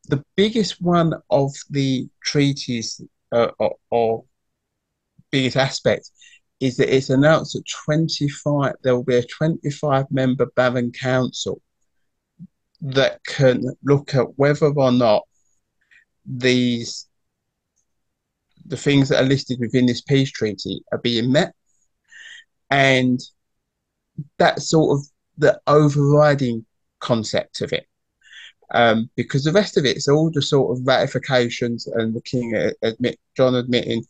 The biggest one of the treaties uh, or, or biggest aspect is that it's announced that 25, there will be a 25 member Baron Council that can look at whether or not these the things that are listed within this peace treaty are being met. And that's sort of the overriding concept of it. Um, because the rest of it is all just sort of ratifications and the king admit John admitting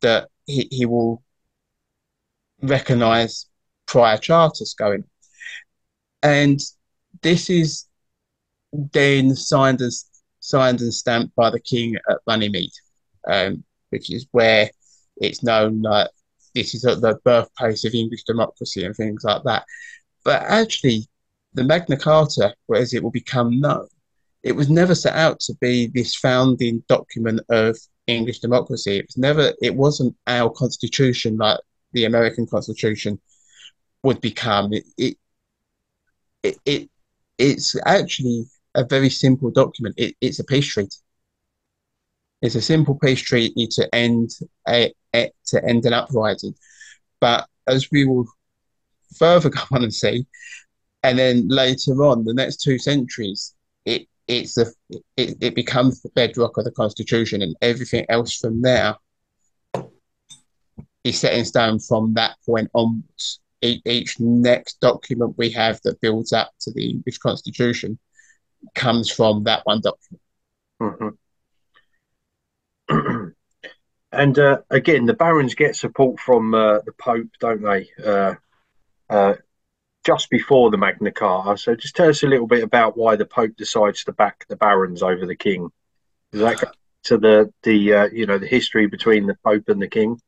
that he, he will recognise prior charters going. And this is then signed and signed and stamped by the king at Runnymede. Um, which is where it's known that this is the birthplace of English democracy and things like that. But actually, the Magna Carta, as it will become known, it was never set out to be this founding document of English democracy. It was never. It wasn't our constitution like the American Constitution would become. It it it, it it's actually a very simple document. It, it's a peace treaty. It's a simple peace treaty to end a, a, to end an uprising, but as we will further [laughs] go on and see, and then later on, the next two centuries, it it's a it, it becomes the bedrock of the constitution, and everything else from there is set in stone from that point onwards. Each, each next document we have that builds up to the English Constitution comes from that one document. Mm-hmm. [clears throat] And uh, again, the barons get support from uh, the Pope, don't they? Uh, uh, just before the Magna Carta. So, just tell us a little bit about why the Pope decides to back the barons over the king. Does that go to the the uh, you know the history between the Pope and the king?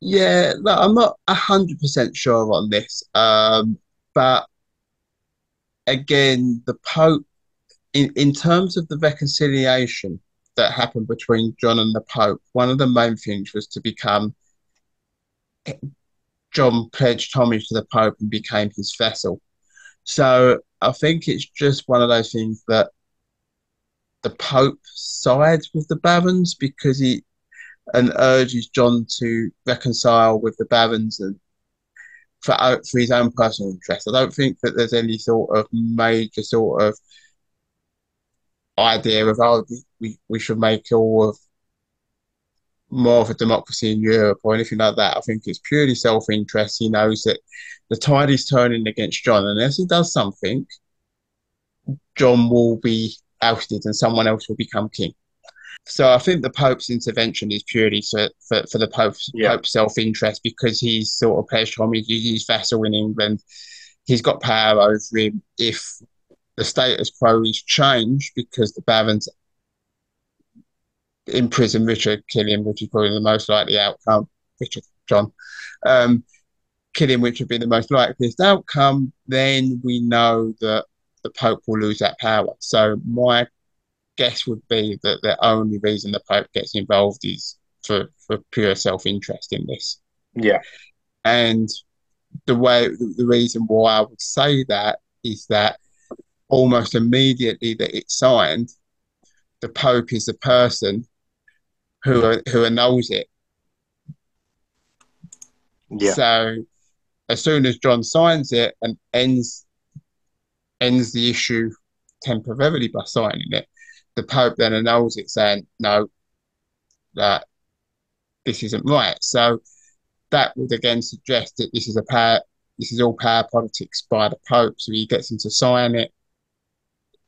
Yeah, I'm not hundred percent sure on this, um, but again, the Pope, in in terms of the reconciliation that happened between John and the Pope, one of the main things was to become John pledged homage to the Pope and became his vessel. So I think it's just one of those things that the Pope sides with the barons because he and urges John to reconcile with the barons and for for his own personal interest. I don't think that there's any sort of major sort of idea of oh we, we should make all of more of a democracy in Europe or anything like that. I think it's purely self interest. He knows that the tide is turning against John, and as he does something, John will be ousted and someone else will become king. So I think the Pope's intervention is purely for, for, for the Pope's, yeah. Pope's self interest because he's sort of pledged homage, he's vassal in England, he's got power over him. If the status quo is changed because the barons imprison Richard, kill him, which is probably the most likely outcome. Richard, John, um, kill him, which would be the most likeliest outcome. Then we know that the Pope will lose that power. So my guess would be that the only reason the Pope gets involved is for, for pure self interest in this. Yeah. And the way the reason why I would say that is that almost immediately that it's signed, the Pope is the person who who knows it. Yeah. So as soon as John signs it and ends ends the issue temporarily by signing it, the Pope then annuls it, saying no, that this isn't right. So that would again suggest that this is a power. This is all power politics by the Pope. So he gets him to sign it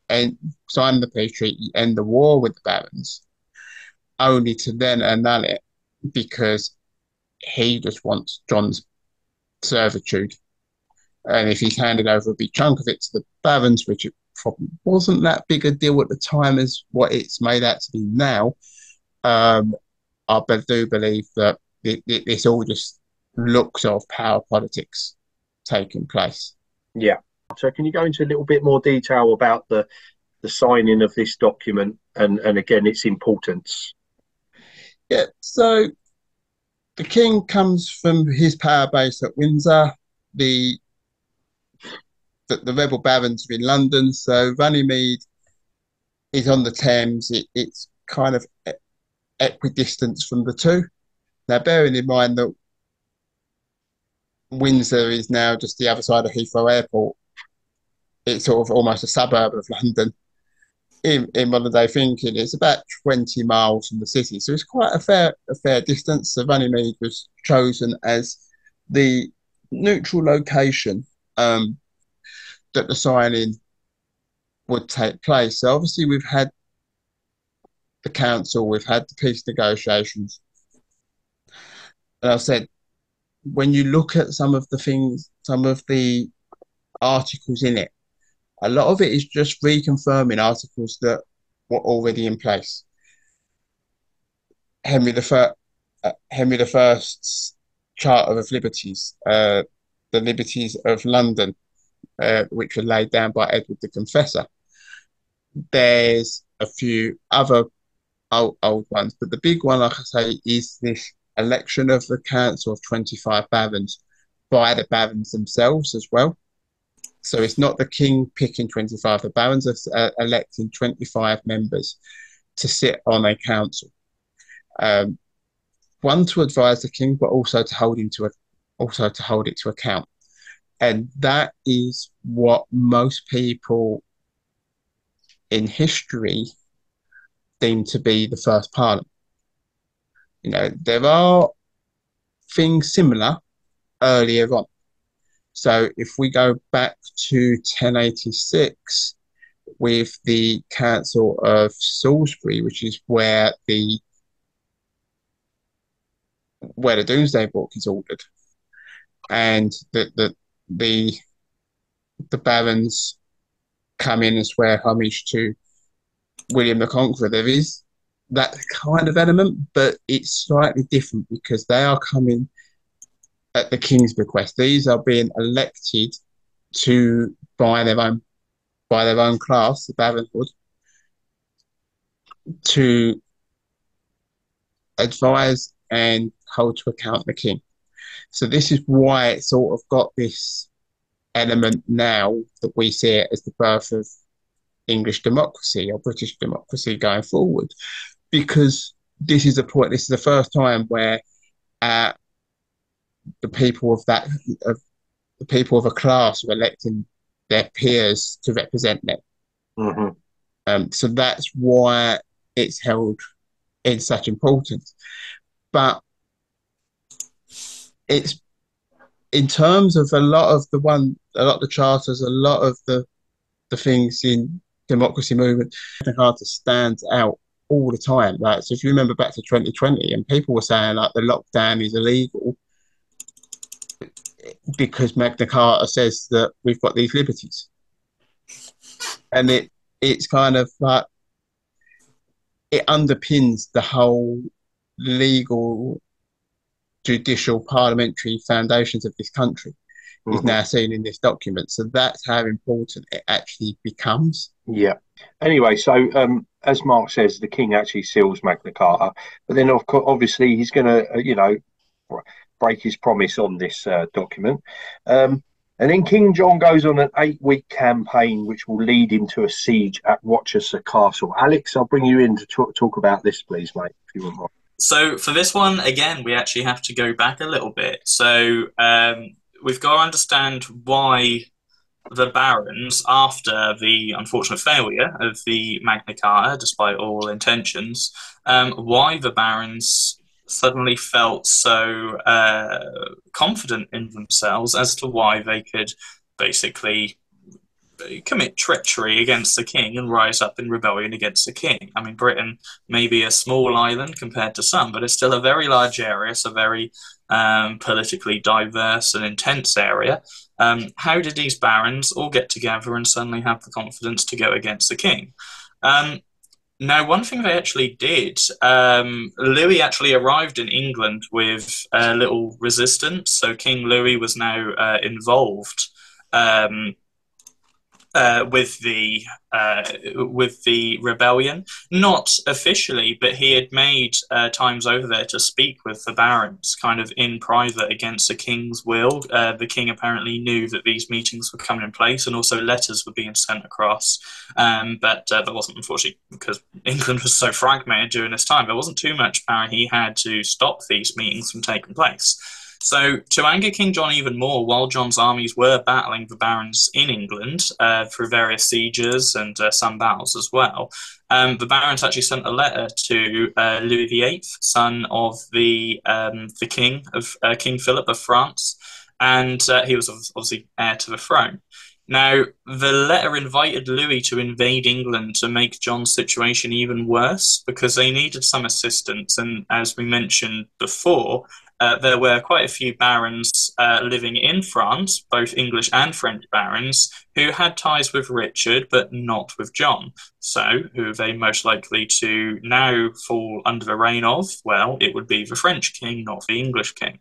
and sign the peace treaty, end the war with the barons only to then annul it because he just wants John's servitude. And if he's handed over a big chunk of it to the barons, which it probably wasn't that big a deal at the time as what it's made out to be now, um, I do believe that it, it, this all just looks of power politics taking place. Yeah. So, can you go into a little bit more detail about the the signing of this document and, and again its importance? Yeah, so the king comes from his power base at Windsor. The the, the rebel barons are in London, so Runnymede is on the Thames. It, it's kind of equidistant from the two. Now, bearing in mind that Windsor is now just the other side of Heathrow Airport, it's sort of almost a suburb of London in, in modern day thinking, it's about 20 miles from the city. So it's quite a fair a fair distance. So Runnymede was chosen as the neutral location um, that the signing would take place. So obviously we've had the council, we've had the peace negotiations. And I said, when you look at some of the things, some of the articles in it, a lot of it is just reconfirming articles that were already in place. Henry the First, uh, Henry the First's Charter of Liberties, uh, the Liberties of London, uh, which were laid down by Edward the Confessor. There's a few other old, old ones, but the big one, like I say, is this election of the Council of 25 barons by the barons themselves as well. So it's not the king picking 25. The barons are uh, electing 25 members to sit on a council. Um, one to advise the king, but also to hold him to a, also to hold it to account. And that is what most people in history deem to be the first parliament. You know, there are things similar earlier on. So if we go back to 1086 with the Council of Salisbury, which is where the where the Domesday Book is ordered, and the the the, the barons come in and swear homage to William the Conqueror. There is that kind of element, but it's slightly different because they are coming at the king's bequest. These are being elected to by their own by their own class, the baronhood, to advise and hold to account the king. So this is why it sort of got this element now that we see it as the birth of English democracy or British democracy going forward, because this is the point. This is the first time where uh, the people of that of the people of a class are electing their peers to represent them. Mm-hmm. Um, so that's why it's held in such importance. But it's in terms of a lot of the one, a lot of the charters, a lot of the the things in democracy movement, Magna Carta stands out all the time. Like, so if you remember back to 2020, and people were saying like the lockdown is illegal because Magna Carta says that we've got these liberties, and it it's kind of like it underpins the whole legal, judicial, parliamentary foundations of this country. Mm-hmm. Is now seen in this document, so that's how important it actually becomes. Yeah. Anyway, so um, as Mark says, the king actually seals Magna Carta, but then of course, obviously, he's going to, uh, you know, break his promise on this uh, document. Um, and then King John goes on an eight week campaign, which will lead him to a siege at Rochester Castle. Alex, I'll bring you in to talk, talk about this, please, mate, if you want. more. So, for this one, again, we actually have to go back a little bit. So, um, we've got to understand why the barons, after the unfortunate failure of the Magna Carta, despite all intentions, um, why the barons suddenly felt so uh, confident in themselves as to why they could basically commit treachery against the king and rise up in rebellion against the king. I mean, Britain may be a small island compared to some, but it's still a very large area. It's a very um, politically diverse and intense area. Um, how did these barons all get together and suddenly have the confidence to go against the king? Um, now, one thing they actually did, um, Louis actually arrived in England with a little resistance. So King Louis was now uh, involved um, uh, with the uh, with the rebellion. Not officially, but he had made uh, times over there to speak with the barons, kind of in private against the king's will. Uh, the king apparently knew that these meetings were coming in place, and also letters were being sent across. Um, but uh, that wasn't unfortunately because [laughs] England was so fragmented during this time. There wasn't too much power he had to stop these meetings from taking place. So, to anger King John even more, while John's armies were battling the barons in England uh, through various sieges and uh, some battles as well, um, the barons actually sent a letter to uh, Louis VIII, son of the um, the king of uh, King Philip of France, and uh, he was obviously heir to the throne. Now, the letter invited Louis to invade England to make John's situation even worse because they needed some assistance. And as we mentioned before, uh, there were quite a few barons uh, living in France, both English and French barons, who had ties with Richard but not with John. So, who are they most likely to now fall under the reign of? Well, it would be the French king, not the English king.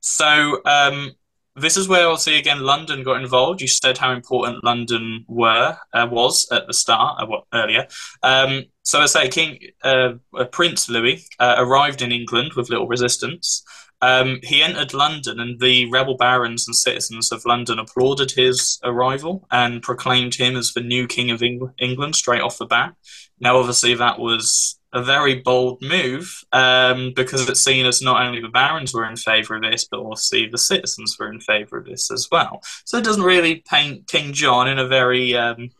So, um, this is where obviously again London got involved. You said how important London were uh, was at the start, uh, what, earlier. Um, so I say King uh, Prince Louis uh, arrived in England with little resistance. Um, he entered London, and the rebel barons and citizens of London applauded his arrival and proclaimed him as the new king of Eng- England straight off the bat. Now, obviously, that was a very bold move um, because it's seen as not only the barons were in favour of this, but also the citizens were in favour of this as well. So it doesn't really paint King John in a very um,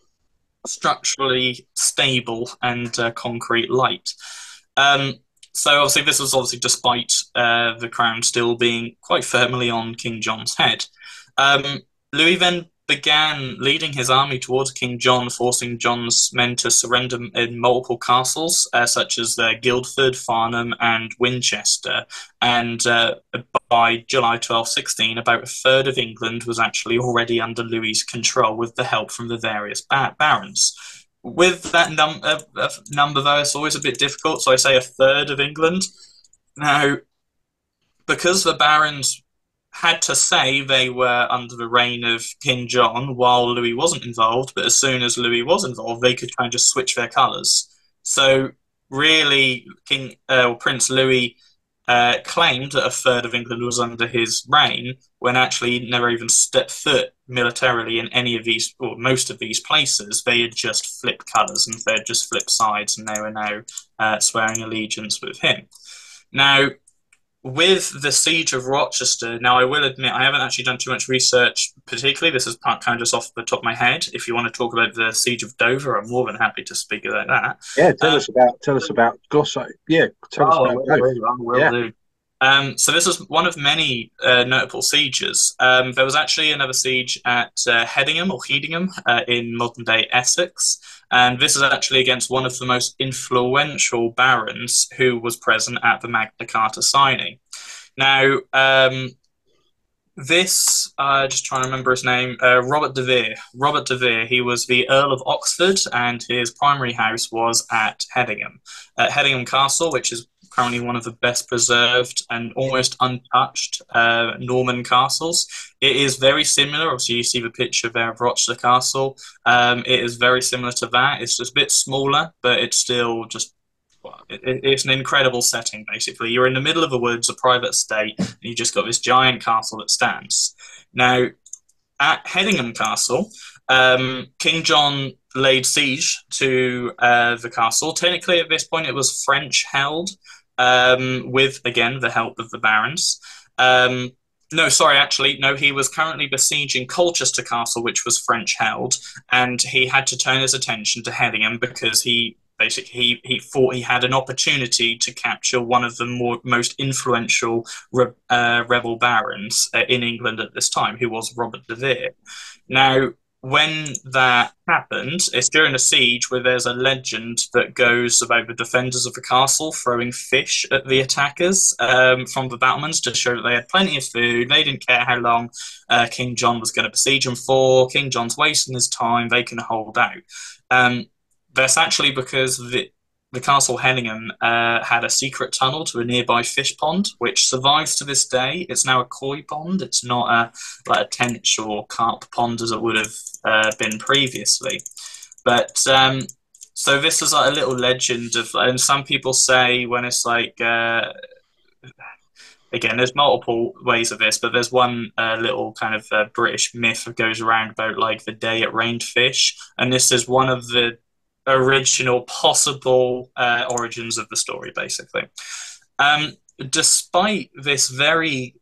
structurally stable and uh, concrete light. Um, so obviously, this was obviously despite uh, the crown still being quite firmly on King John's head. Um, Louis then began leading his army towards King John, forcing John's men to surrender in multiple castles, uh, such as uh, Guildford, Farnham, and Winchester. And uh, by July 1216, about a third of England was actually already under Louis's control with the help from the various bar- barons. With that num- uh, number, though, it's always a bit difficult, so I say a third of England. Now, because the barons had to say they were under the reign of King John while Louis wasn't involved, but as soon as Louis was involved, they could kind of just switch their colours. So really, King uh, Prince Louis uh, claimed that a third of England was under his reign, when actually he never even stepped foot militarily in any of these, or most of these places. They had just flipped colours and they had just flipped sides, and they were now uh, swearing allegiance with him. Now, with the siege of Rochester, now I will admit I haven't actually done too much research, particularly. This is kind of just off the top of my head. If you want to talk about the siege of Dover, I'm more than happy to speak about that. Yeah, tell uh, us about tell us about Gosso. Yeah, tell oh, us about will, will, will yeah. do. Um, so this was one of many uh, notable sieges. Um, there was actually another siege at uh, Hedingham or Hedingham uh, in modern-day Essex, and this is actually against one of the most influential barons who was present at the Magna Carta signing. Now, um, this, uh, just trying to remember his name, uh, Robert de Vere. Robert de Vere, he was the Earl of Oxford, and his primary house was at Hedingham. At Hedingham Castle, which is currently one of the best preserved and almost untouched uh, Norman castles. It is very similar. Obviously, you see the picture there of Rochester Castle. Um, it is very similar to that. It's just a bit smaller, but it's still just it, it's an incredible setting. Basically, you're in the middle of the woods, a private estate, and you just got this giant castle that stands. Now, at Hedingham Castle, um, King John laid siege to uh, the castle. Technically, at this point, it was French held, um, with again the help of the barons. Um, no, sorry, actually, no. He was currently besieging Colchester Castle, which was French held, and he had to turn his attention to Hedingham because he basically he, he thought he had an opportunity to capture one of the more most influential re, uh, rebel barons uh, in England at this time, who was Robert de Vere. Now, when that happened, it's during a siege where there's a legend that goes about the defenders of the castle throwing fish at the attackers um, from the battlements to show that they had plenty of food. They didn't care how long uh, King John was going to besiege them for. King John's wasting his time. They can hold out. Um, that's actually because the, the castle Hedingham uh, had a secret tunnel to a nearby fish pond, which survives to this day. It's now a koi pond. It's not a like a tench or carp pond as it would have uh, been previously. But um, so this is like a little legend of, and some people say when it's like. Uh, again, there's multiple ways of this, but there's one uh, little kind of uh, British myth that goes around about like the day it rained fish, and this is one of the original possible uh, origins of the story, basically. Um, despite this very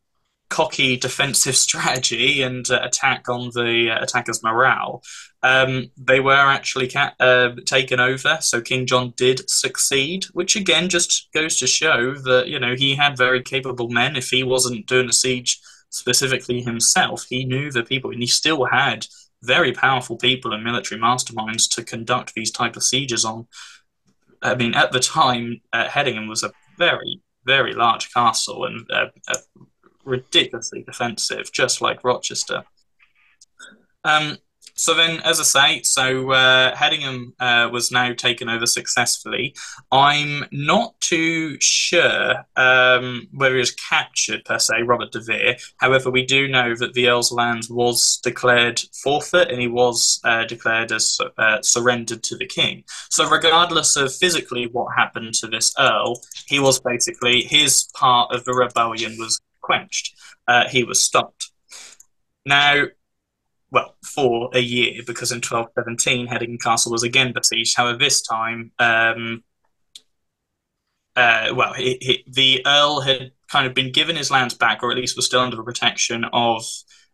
cocky defensive [laughs] strategy and uh, attack on the uh, attackers' morale, um, they were actually ca- uh, taken over. So King John did succeed, which again just goes to show that you know he had very capable men. If he wasn't doing a siege specifically himself, he knew the people, and he still had very powerful people and military masterminds to conduct these type of sieges on. I mean, at the time, uh, Hedingham was a very, very large castle and uh, ridiculously defensive, just like Rochester. Um, so then, as I say, so uh, Hedingham uh, was now taken over successfully. I'm not too sure um, he was captured per se, Robert de Vere. However, we do know that the Earl's lands was declared forfeit and he was uh, declared as uh, surrendered to the king. So, regardless of physically what happened to this Earl, he was basically his part of the rebellion was quenched. Uh, he was stopped. Now, well, for a year, because in 1217 Hedingham Castle was again besieged. However, this time, um, uh, well, the Earl had kind of been given his lands back, or at least was still under the protection of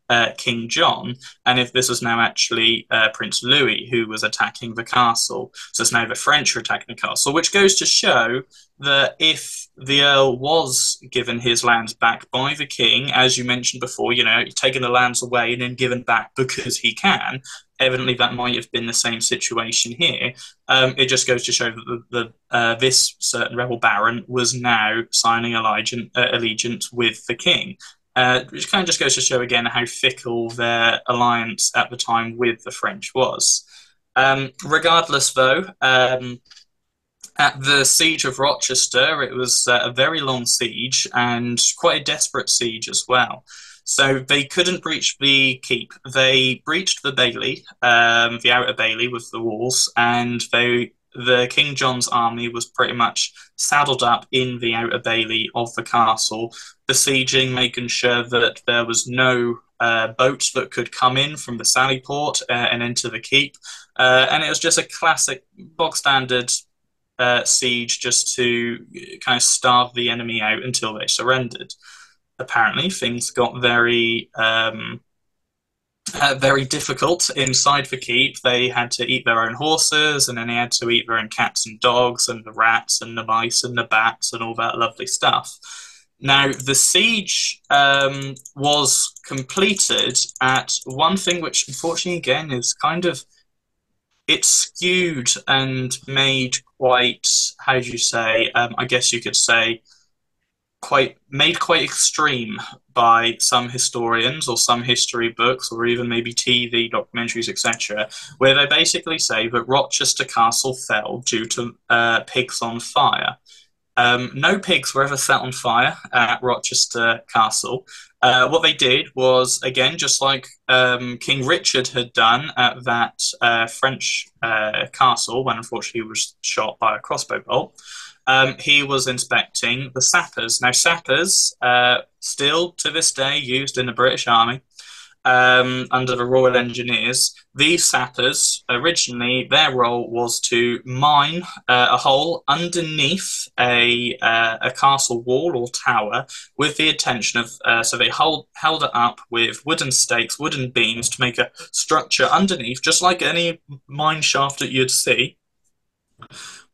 uh, King John, and if this was now actually uh, Prince Louis who was attacking the castle. So it's now the French are attacking the castle, which goes to show that if the Earl was given his lands back by the King, as you mentioned before, you know, taking the lands away and then given back [laughs] because he can, evidently that might have been the same situation here. Um, it just goes to show that the, the uh, this certain rebel baron was now signing uh, allegiance with the king. Uh, which kind of just goes to show again how fickle their alliance at the time with the French was. Um, regardless, though, um, at the siege of Rochester, it was uh, a very long siege and quite a desperate siege as well. So they couldn't breach the keep. They breached the bailey, um, the outer bailey with the walls, and they the King John's army was pretty much saddled up in the outer bailey of the castle, besieging, making sure that there was no uh, boats that could come in from the sally port uh, and into the keep. Uh, and it was just a classic, bog standard uh, siege just to kind of starve the enemy out until they surrendered apparently things got very um, uh, very difficult inside the keep. They had to eat their own horses, and then they had to eat their own cats and dogs, and the rats, and the mice, and the bats, and all that lovely stuff. Now, the siege um, was completed at one thing which, unfortunately, again, is kind of it's skewed and made quite, how do you say, um, I guess you could say, quite made quite extreme by some historians or some history books or even maybe TV documentaries, etc., where they basically say that Rochester Castle fell due to uh, pigs on fire. Um, no pigs were ever set on fire at Rochester Castle. Uh, what they did was, again, just like um, King Richard had done at that uh, French uh, castle when unfortunately he was shot by a crossbow bolt, um, he was inspecting the sappers. Now, sappers, uh, still to this day used in the British Army um, under the Royal Engineers. These sappers, originally, their role was to mine uh, a hole underneath a, uh, a castle wall or tower with the intention of, uh, so they hold, held it up with wooden stakes, wooden beams to make a structure underneath, just like any mine shaft that you'd see.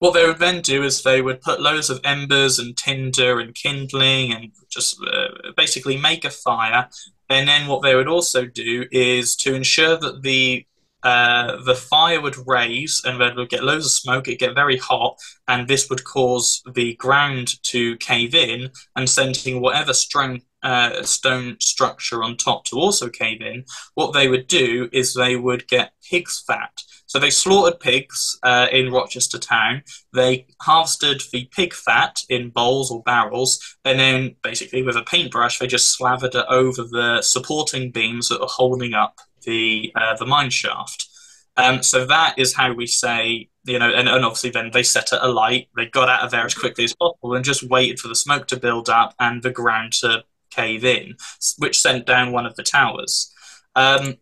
What they would then do is they would put loads of embers and tinder and kindling and just uh, basically make a fire. And then what they would also do is to ensure that the uh, the fire would raise and they would get loads of smoke, it'd get very hot, and this would cause the ground to cave in and sending whatever strong uh, stone structure on top to also cave in. What they would do is they would get pig's fat. So they slaughtered pigs uh, in Rochester town. They harvested the pig fat in bowls or barrels, and then basically with a paintbrush, they just slathered it over the supporting beams that were holding up the uh, the mine shaft. Um, so that is how we say, you know, and, and obviously then they set it alight. They got out of there as quickly as possible and just waited for the smoke to build up and the ground to cave in, which sent down one of the towers. Um,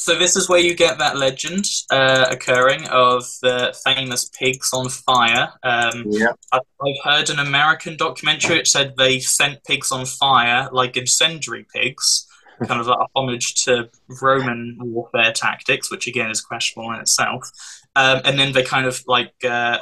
so this is where you get that legend uh, occurring of the famous pigs on fire. Um, yeah. I've, heard an American documentary which said they sent pigs on fire like incendiary pigs, kind of like a homage to Roman warfare tactics, which again is questionable in itself. Um, and then they kind of like uh,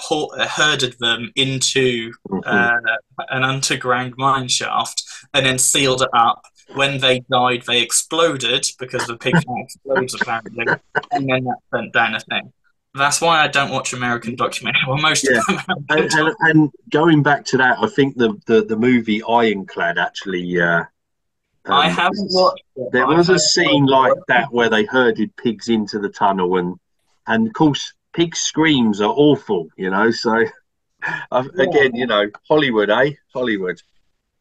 herded them into mm-hmm. uh, an underground mine shaft and then sealed it up when they died, they exploded because the pig [laughs] explodes apparently, and then that sent down a thing. That's why I don't watch American documentaries. Well, most yeah. of them. And, and, and, going back to that, I think the the, the movie Ironclad actually. Uh, um, I haven't watched. It, there was a scene like that where they herded pigs into the tunnel, and and of course, pig screams are awful, you know. So [laughs] uh, again, you know, Hollywood, eh? Hollywood.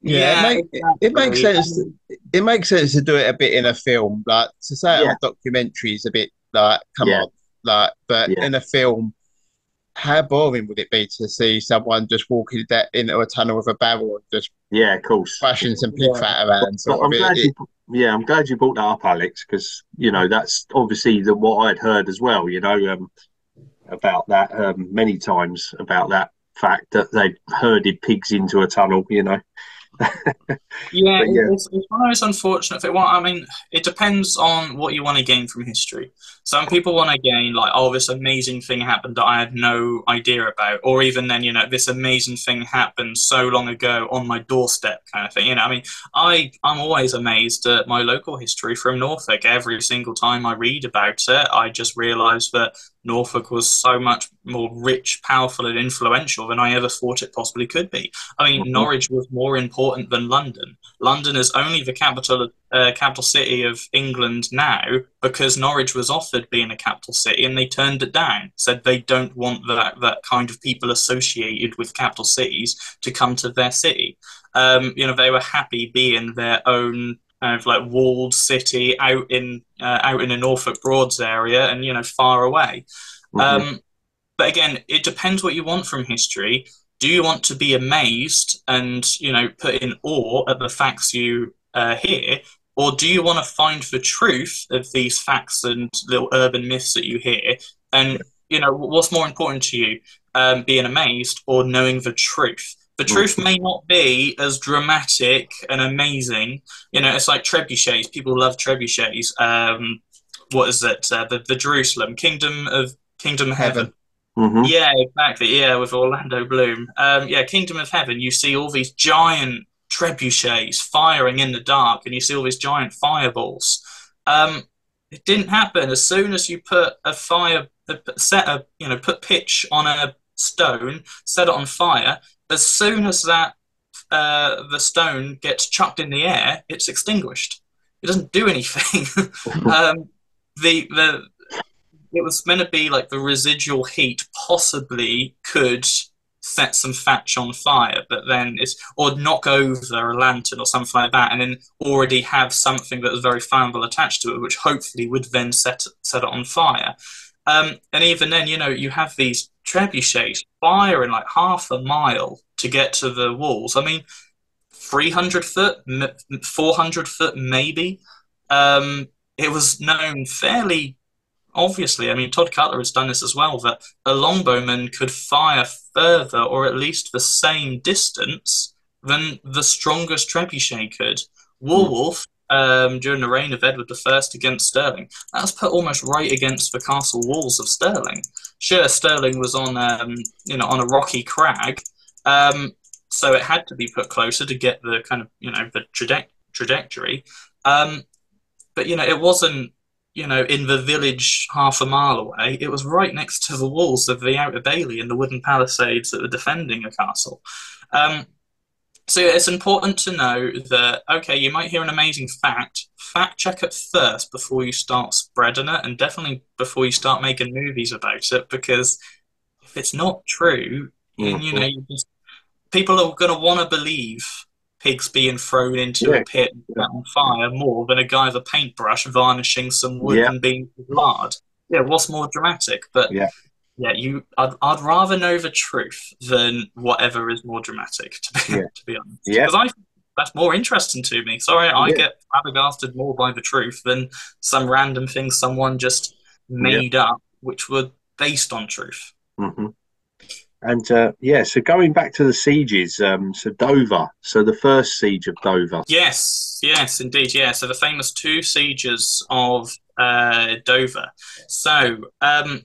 Yeah, yeah it, make, it, makes sense. It makes sense to do it a bit in a film, like to say yeah. a documentary is a bit like, come yeah. on, like, but in a film, how boring would it be to see someone just walking that into a tunnel with a barrel and just yeah, of course, flashing some pig fat around? But, but I'm glad you, yeah, I'm glad you brought that up, Alex, because you know that's obviously the what I'd heard as well. You know, um, about that um, many times about that fact that they herded pigs into a tunnel. You know, [laughs] yeah, yeah. It's, it's, one of those unfortunate things. Well, I mean, it depends on what you want to gain from history. Some people want to gain, like, oh, this amazing thing happened that I had no idea about. Or even then, you know, this amazing thing happened so long ago on my doorstep kind of thing. You know, I mean, I, I'm always amazed at my local history from Norfolk. Every single time I read about it, I just realise that Norfolk was so much more rich, powerful, and influential than I ever thought it possibly could be. I mean, mm-hmm. Norwich was more important than London. London is only the capital uh, capital city of England now because Norwich was offered being a capital city and they turned it down. Said they don't want that that kind of people associated with capital cities to come to their city. Um, you know, they were happy being their own kind of like walled city out in uh, out in the Norfolk Broads area and you know far away. Mm-hmm. Um, but again, it depends what you want from history. Do you want to be amazed and you know put in awe at the facts you uh, hear, or do you want to find the truth of these facts and little urban myths that you hear? And you know what's more important to you, um, being amazed or knowing the truth? The truth may not be as dramatic and amazing. You know, it's like trebuchets. People love trebuchets. Um, what is it? Uh, the, the Jerusalem Kingdom of Kingdom of Heaven. Mm-hmm. Yeah, exactly. Yeah, with Orlando Bloom. Um, yeah, Kingdom of Heaven. You see all these giant trebuchets firing in the dark, and you see all these giant fireballs. Um, it didn't happen. As soon as you put a fire, set a you know, put pitch on a stone, set it on fire, as soon as that uh, the stone gets chucked in the air, it's extinguished. It doesn't do anything. [laughs] um, the the it was meant to be like the residual heat possibly could set some thatch on fire, but then it's or knock over a lantern or something like that, and then already have something that was very flammable attached to it, which hopefully would then set set it on fire. Um, and even then, you know, you have these trebuchets firing like half a mile to get to the walls. I mean, 300 foot, 400 foot, maybe. Um, it was known fairly obviously. I mean, Tod Cutler has done this as well that a longbowman could fire further or at least the same distance than the strongest trebuchet could. Warwolf um, during the reign of Edward I against Stirling. That was put almost right against the castle walls of Stirling. Sure, Stirling was on um, you know on a rocky crag, um, so it had to be put closer to get the kind of you know the traje- trajectory. Um, but you know it wasn't you know in the village half a mile away. It was right next to the walls of the Outer Bailey and the wooden palisades that were defending a castle. Um, so it's important to know that, okay, you might hear an amazing fact. Fact check it first before you start spreading it, and definitely before you start making movies about it, because if it's not true, mm-hmm. you know, you just, people are going to want to believe pigs being thrown into yeah. a pit and set on fire more than a guy with a paintbrush varnishing some wood yeah. and being lard. Yeah, what's more dramatic? But yeah yeah, you. I'd, I'd rather know the truth than whatever is more dramatic. To be, yeah. to be honest, yeah, because I that's more interesting to me. Sorry, I get flabbergasted more by the truth than some random thing someone just made up, which were based on truth. Mm-hmm. And uh, yeah, so going back to the sieges, um, so Dover, so the first siege of Dover. Yes, yes, indeed, yeah. So the famous two sieges of uh, Dover. So um,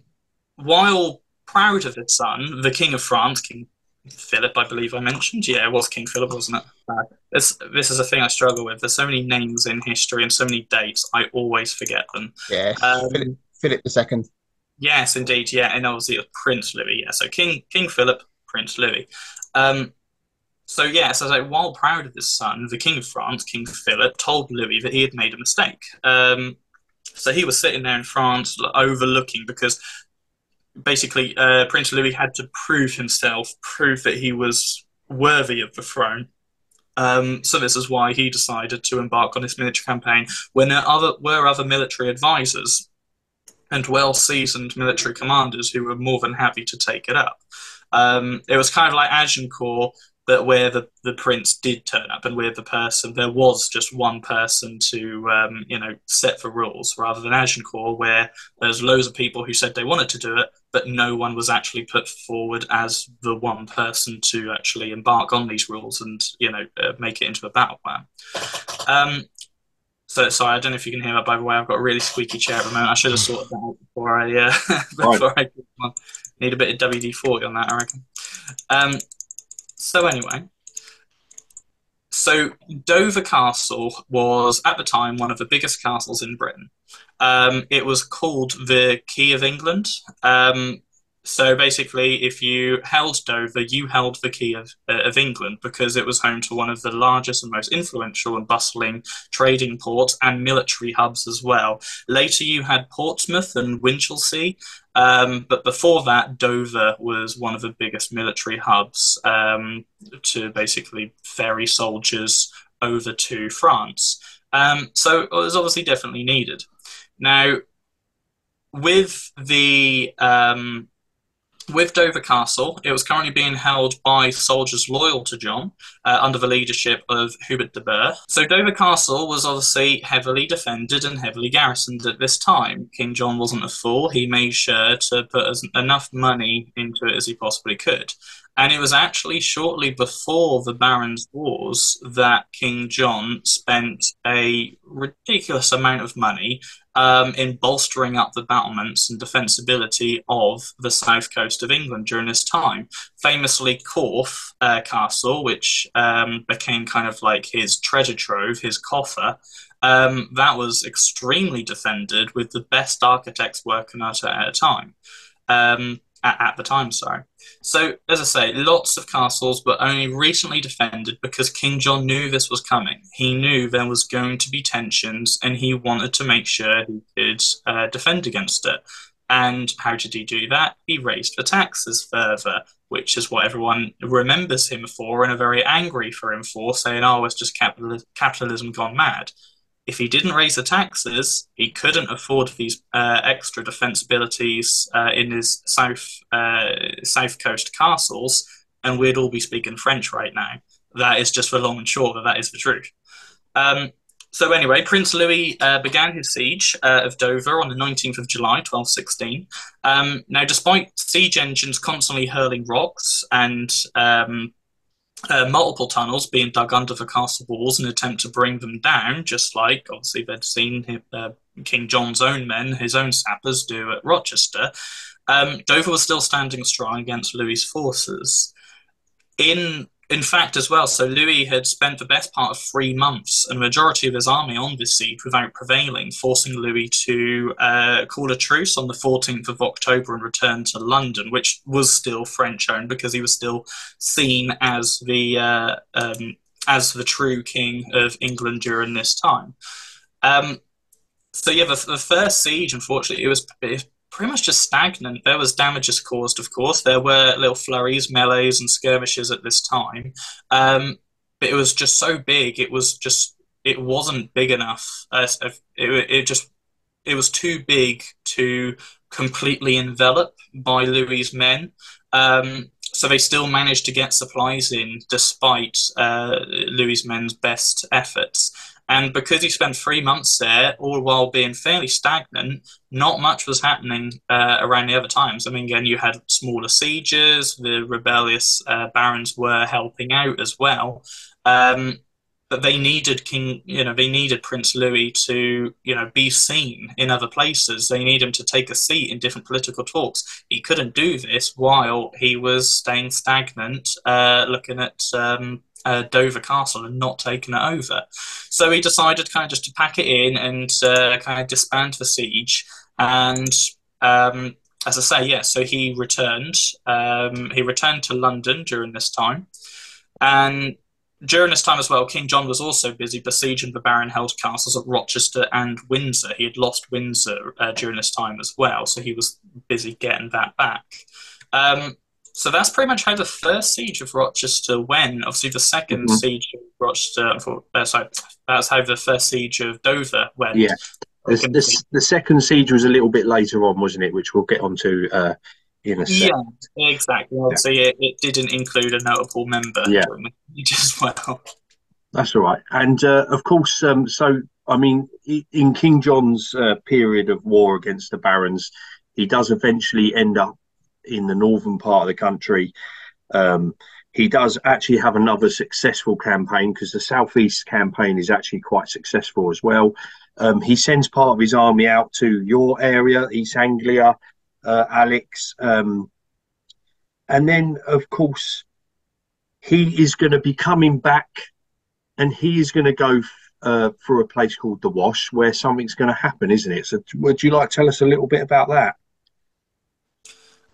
while proud of his son, the King of France, King Philip, I believe I mentioned. Yeah, it was King Philip, wasn't it? Uh, this this is a thing I struggle with. There's so many names in history and so many dates, I always forget them. Yeah, um, Philip, Philip II. Yes, indeed. Yeah, and obviously Prince Louis. Yeah, so King King Philip, Prince Louis. Um, so yes, so like, while proud of his son, the King of France, King Philip, told Louis that he had made a mistake. Um, so he was sitting there in France, overlooking because basically uh, Prince Louis had to prove himself, prove that he was worthy of the throne. Um, so this is why he decided to embark on this military campaign when there other, were other military advisors and well-seasoned military commanders who were more than happy to take it up. Um, it was kind of like Agincourt, but where the, the prince did turn up and where the person there was just one person to um, you know set the rules rather than Agincourt where there's loads of people who said they wanted to do it but no one was actually put forward as the one person to actually embark on these rules and you know uh, make it into a battle plan. Um, so sorry, I don't know if you can hear that. By the way, I've got a really squeaky chair at the moment. I should have sorted that out before I uh, [laughs] before right. I need a bit of WD forty on that. I reckon. Um, so anyway, so Dover Castle was at the time one of the biggest castles in Britain. Um, it was called the Key of England. Um, so basically, if you held Dover, you held the key of, uh, of England because it was home to one of the largest and most influential and bustling trading ports and military hubs as well. Later, you had Portsmouth and Winchelsea, um, but before that, Dover was one of the biggest military hubs um, to basically ferry soldiers over to France. Um, so it was obviously definitely needed. Now, with the um, with Dover Castle, it was currently being held by soldiers loyal to John uh, under the leadership of Hubert de Burgh. So Dover Castle was obviously heavily defended and heavily garrisoned at this time. King John wasn't a fool. He made sure to put as, enough money into it as he possibly could. And it was actually shortly before the Barons' Wars that King John spent a ridiculous amount of money um, in bolstering up the battlements and defensibility of the south coast of England during this time. Famously, Corfe uh, Castle, which um, became kind of like his treasure trove, his coffer. Um, that was extremely defended with the best architects working at it at a time. Um, at, at the time, sorry. So, as I say, lots of castles, but only recently defended because King John knew this was coming. He knew there was going to be tensions, and he wanted to make sure he could uh, defend against it. And how did he do that? He raised the taxes further, which is what everyone remembers him for and are very angry for him for, saying, oh, it's just capitalism gone mad if he didn't raise the taxes, he couldn't afford these uh, extra defensibilities uh, in his south uh, south coast castles, and we'd all be speaking French right now. That is just the long and short that that is the truth. Um, so anyway, Prince Louis uh, began his siege uh, of Dover on the 19th of July, 1216. Um, now, despite siege engines constantly hurling rocks and um, uh, multiple tunnels being dug under the castle walls in an attempt to bring them down, just like obviously they'd seen uh, King John's own men, his own sappers, do at Rochester. Um, Dover was still standing strong against Louis's forces. In in fact, as well, so Louis had spent the best part of three months and the majority of his army on this siege without prevailing, forcing Louis to uh, call a truce on the 14th of October and return to London, which was still French owned because he was still seen as the uh, um, as the true king of England during this time. Um, so yeah, the, the, first siege, unfortunately, it was pretty much just stagnant. There was damages caused, of course. There were little flurries, melees, and skirmishes at this time, um, but it was just so big. It was just it wasn't big enough. Uh, it, it just it was too big to completely envelop by Louis's men. Um, so they still managed to get supplies in despite uh, Louis's men's best efforts. And because he spent three months there, all while being fairly stagnant, not much was happening uh, around the other times. I mean, again, you had smaller sieges, the rebellious uh, barons were helping out as well. Um, but they needed King, you know, they needed Prince Louis to, you know, be seen in other places. They need him to take a seat in different political talks. He couldn't do this while he was staying stagnant, uh, looking at um, uh, Dover Castle and not taking it over. So he decided kind of just to pack it in and uh, kind of disband the siege. And um, as I say, yeah, so he returned. Um, he returned to London during this time. And during this time as well, King John was also busy besieging the Baron held castles of Rochester and Windsor. He had lost Windsor uh, during this time as well, so he was busy getting that back. Um, so that's pretty much how the first siege of Rochester went. Obviously, the 2nd mm-hmm. siege of Rochester, uh, sorry, that's how the first siege of Dover went. Yeah. The, the, the, second siege was a little bit later on, wasn't it? Which we'll get onto uh, in a second. Yeah, exactly. Yeah. it, it, didn't include a notable member yeah. [laughs] as well. That's all right. And uh, of course, um, so I mean, in King John's uh, period of war against the barons, he does eventually end up in the northern part of the country. Um, he does actually have another successful campaign because the southeast campaign is actually quite successful as well. Um, he sends part of his army out to your area, East Anglia, uh, Alex, um, and then of course he is going to be coming back, and he is going to go uh, through a place called the Wash where something's going to happen, isn't it? So, would you like to tell us a little bit about that?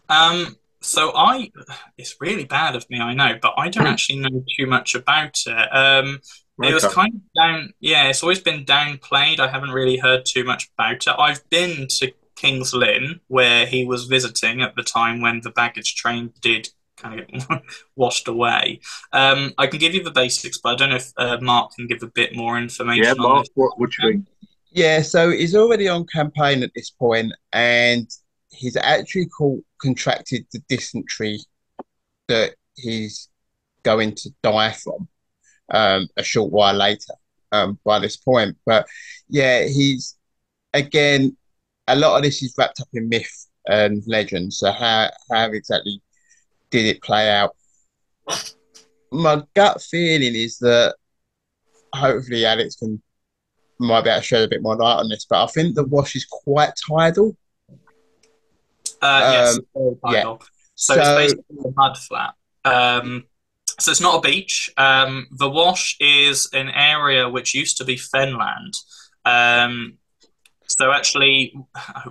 Um, so I, it's really bad of me, I know, but I don't [clears throat] actually know too much about it. Um, okay. It was kind of down, yeah. It's always been downplayed. I haven't really heard too much about it. I've been to King's Lynn, where he was visiting at the time when the baggage train did kind of get [laughs] washed away. Um, I can give you the basics, but I don't know if uh, Mark can give a bit more information. Yeah, Mark, what would you think? Yeah, so he's already on campaign at this point, and he's actually called, contracted the dysentery that he's going to die from um, a short while later um, by this point. But yeah, he's again, a lot of this is wrapped up in myth and legend. So how how exactly did it play out? My gut feeling is that hopefully Alex can might be able to shed a bit more light on this, but I think the wash is quite tidal. Uh, yes, um, yeah. So, so, it's basically a mud flat. Um, so it's not a beach. Um, the Wash is an area which used to be fenland. Um, so actually,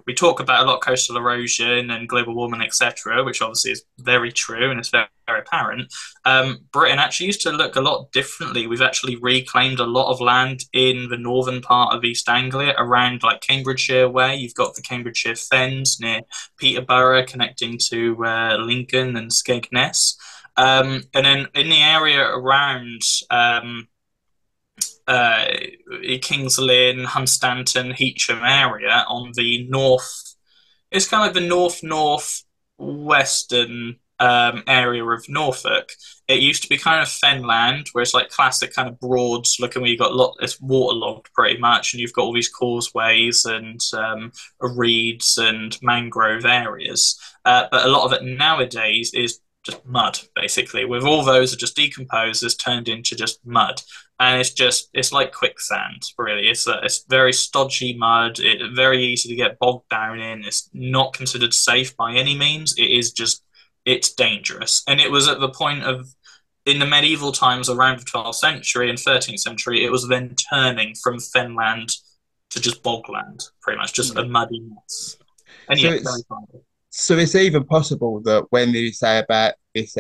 we talk about a lot of coastal erosion and global warming, etc., which obviously is very true and it's very, very apparent. Um, Britain actually used to look a lot differently. We've actually reclaimed a lot of land in the northern part of East Anglia, around like Cambridgeshire way. You've got the Cambridgeshire Fens near Peterborough, connecting to uh, Lincoln and Skegness. Um, and then in the area around um, uh, Kings Lynn, Hunstanton, Heacham area on the north. It's kind of the north north western um, area of Norfolk. It used to be kind of fenland, where it's like classic kind of broads looking where you've got a lot, it's waterlogged pretty much, and you've got all these causeways and um, reeds and mangrove areas. Uh, but a lot of it nowadays is just mud, basically. With all those are just decomposed, it's turned into just mud. And it's just it's like quicksand really. It's a, it's very stodgy mud. It very easy to get bogged down in. It's not considered safe by any means. It is just it's dangerous. And it was at the point of in the medieval times around the 12th century and 13th century it was then turning from fenland to just bogland pretty much just a mm. muddy mess. And so, it's, so it's even possible that when you say about this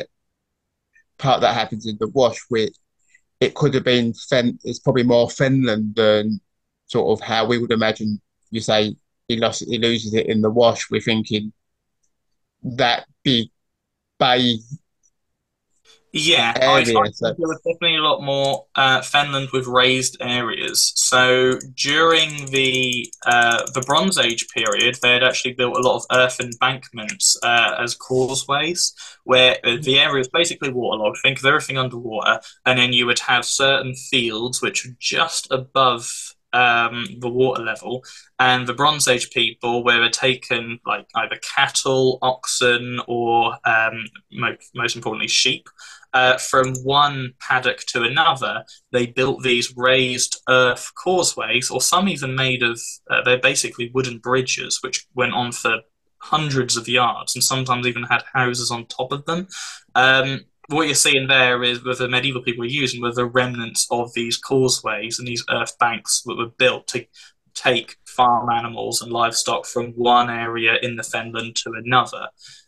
part that happens in the wash with it could have been Fen. It's probably more Fenland than sort of how we would imagine. You say he lost, he loses it in the wash. We're thinking that big bay yeah, area, I, so. there was definitely a lot more uh, Fenland with raised areas. So during the uh, the Bronze Age period, they had actually built a lot of earth embankments uh, as causeways, where the area was basically waterlogged. Think of everything underwater, and then you would have certain fields which were just above um, the water level, and the Bronze Age people were taken like either cattle, oxen, or um, most, most importantly sheep, uh, from one paddock to another, they built these raised earth causeways, or some even made of, uh, they're basically wooden bridges, which went on for hundreds of yards and sometimes even had houses on top of them. Um, what you're seeing there is what the medieval people using were the remnants of these causeways and these earth banks that were built to take farm animals and livestock from one area in the Fenland to another.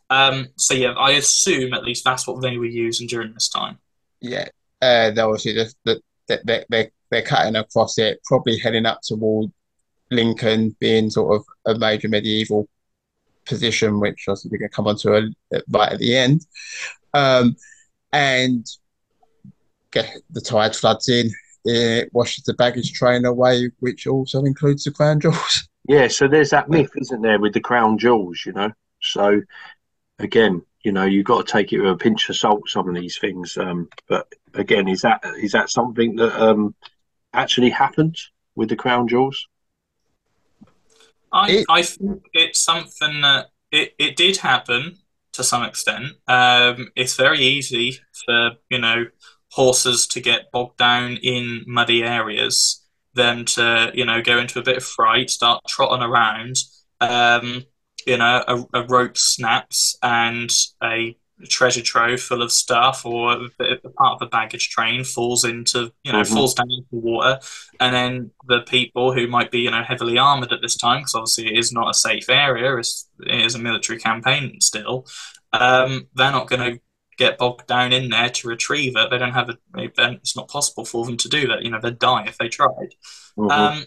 Um, so yeah, I assume at least that's what they were using during this time. Yeah, uh, they obviously just that they they they're cutting across it, probably heading up toward Lincoln, being sort of a major medieval position, which obviously we're going to come on to a, right at the end. Um, and get the tide floods in, it washes the baggage train away, which also includes the crown jewels. [laughs] Yeah, so there's that myth, isn't there, with the crown jewels, you know? So again, you know, you've got to take it with a pinch of salt. Some of these things, um, but again, is that is that something that um, actually happened with the crown jewels? I it, I think it's something that it, it did happen to some extent. Um, it's very easy for you know horses to get bogged down in muddy areas, them to you know go into a bit of fright, start trotting around. Um, you know, a, a rope snaps and a treasure trove full of stuff or a part of the baggage train falls into you know mm-hmm. falls down into the water and then the people who might be you know heavily armored at this time because obviously it is not a safe area it's, it is a military campaign still um, they're not going to get bogged down in there to retrieve it they don't have a it's not possible for them to do that you know they'd die if they tried mm-hmm. um,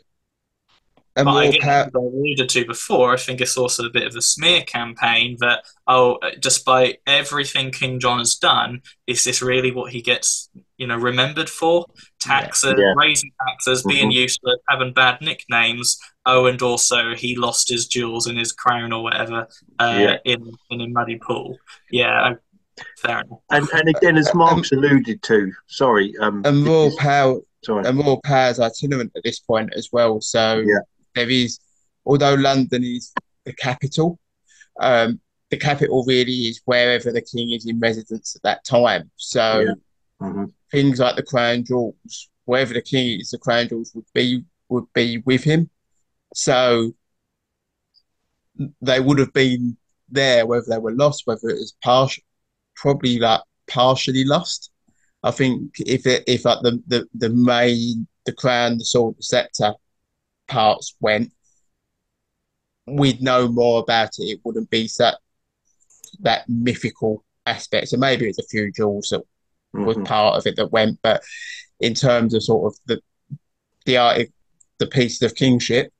and but again, as I alluded to before, I think it's also a bit of a smear campaign that, oh, despite everything King John has done, is this really what he gets, you know, remembered for? Taxes, yeah. raising taxes, mm-hmm. being useless, having bad nicknames. Oh, and also he lost his jewels and his crown or whatever uh, yeah. in in a muddy pool. Yeah, fair enough. And and again, as Mark's um, alluded to, sorry, um, and more power. Sorry. And more powers itinerant at this point as well. So yeah there is, although London is the capital, um, the capital really is wherever the king is in residence at that time. So yeah. mm-hmm. things like the crown jewels, wherever the king is, the crown jewels would be would be with him. So they would have been there, whether they were lost, whether it was partial, probably like partially lost. I think if it, if like the, the the main the crown, the sword, the scepter parts went, we'd know more about it. It wouldn't be that that mythical aspect. So maybe it's a few jewels that mm-hmm. was part of it that went, but in terms of sort of the the art, the pieces of kingship,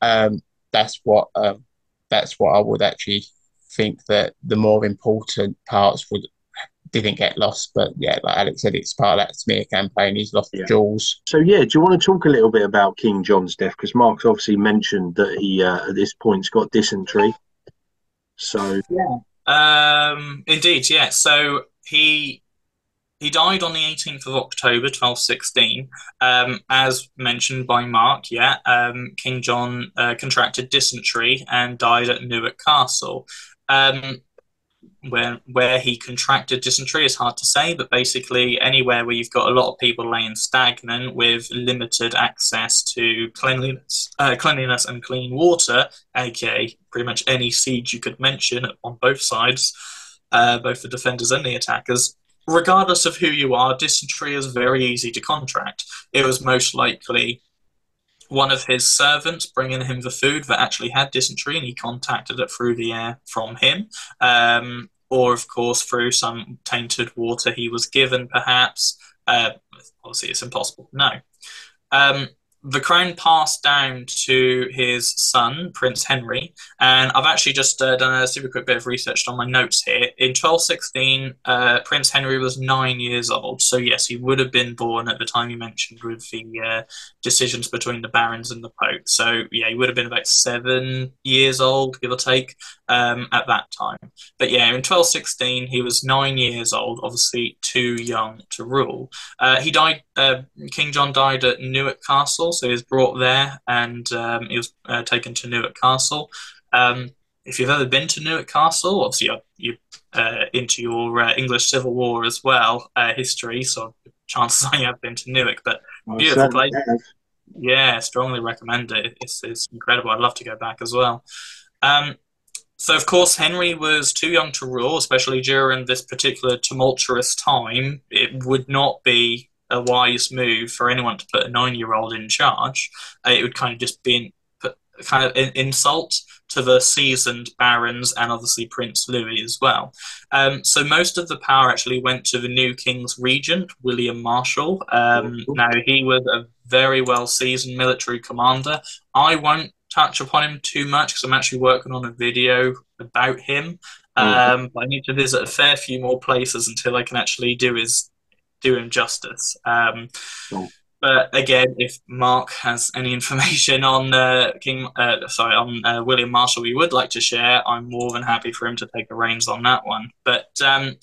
um, that's what um, that's what I would actually think that the more important parts would didn't get lost. But yeah, like Alex said, it's part of that smear campaign. He's lost yeah. the jewels. So yeah, do you want to talk a little bit about King John's death? Because Mark's obviously mentioned that he uh, at this point's got dysentery. So yeah, um, indeed, yeah. So he he died on the 18th of October, 1216. Um, as mentioned by Mark, yeah, um, King John uh, contracted dysentery and died at Newark Castle. Um, where where he contracted dysentery is hard to say, but basically anywhere where you've got a lot of people laying stagnant with limited access to cleanliness, uh, cleanliness and clean water, aka pretty much any siege you could mention on both sides, uh, both the defenders and the attackers. Regardless of who you are, dysentery is very easy to contract. It was most likely one of his servants bringing him the food that actually had dysentery, and he contacted it through the air from him, um, or of course through some tainted water he was given, perhaps. Uh, obviously, it's impossible to know. Um, the crown passed down to his son, Prince Henry, and I've actually just uh, done a super quick bit of research on my notes here. In 1216, uh, Prince Henry was nine years old, so yes, he would have been born at the time you mentioned with the uh, decisions between the barons and the pope. So yeah, he would have been about seven years old, give or take, um, at that time. But yeah, in 1216, he was nine years old, obviously too young to rule. Uh, he died. Uh, King John died at Newark Castle so he was brought there and um, he was uh, taken to Newark Castle. Um, if you've ever been to Newark Castle, obviously you're, you're uh, into your uh, English Civil War as well uh, history, so chances are you have been to Newark. But well, beautiful place. Yeah, strongly recommend it. It's, it's incredible. I'd love to go back as well. Um, so, of course, Henry was too young to rule, especially during this particular tumultuous time. It would not be a wise move for anyone to put a nine-year-old in charge. Uh, it would kind of just be an, kind of an insult to the seasoned barons and obviously Prince Louis as well. Um, so most of the power actually went to the new king's regent, William Marshall. Um, now he was a very well seasoned military commander. I won't touch upon him too much because I'm actually working on a video about him. Um, but I need to visit a fair few more places until I can actually do his do him justice. Um, cool. But again, if Mark has any information on uh, King, uh, sorry, on uh, William Marshall, we would like to share, I'm more than happy for him to take the reins on that one. But um,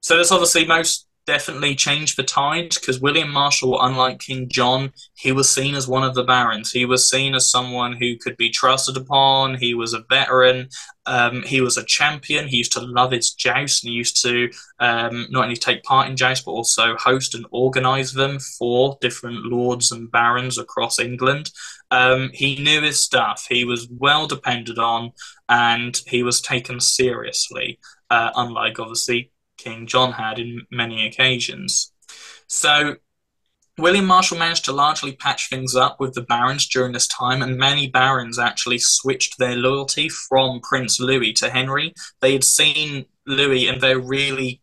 so there's obviously most definitely changed the tide because William Marshall, unlike King John, he was seen as one of the barons. He was seen as someone who could be trusted upon. He was a veteran. Um, he was a champion. He used to love his jousts and he used to um, not only take part in jousts but also host and organise them for different lords and barons across England. Um, he knew his stuff. He was well depended on and he was taken seriously, uh, unlike obviously King John had in many occasions. So William Marshall managed to largely patch things up with the barons during this time, and many barons actually switched their loyalty from Prince Louis to Henry. They had seen Louis and they're really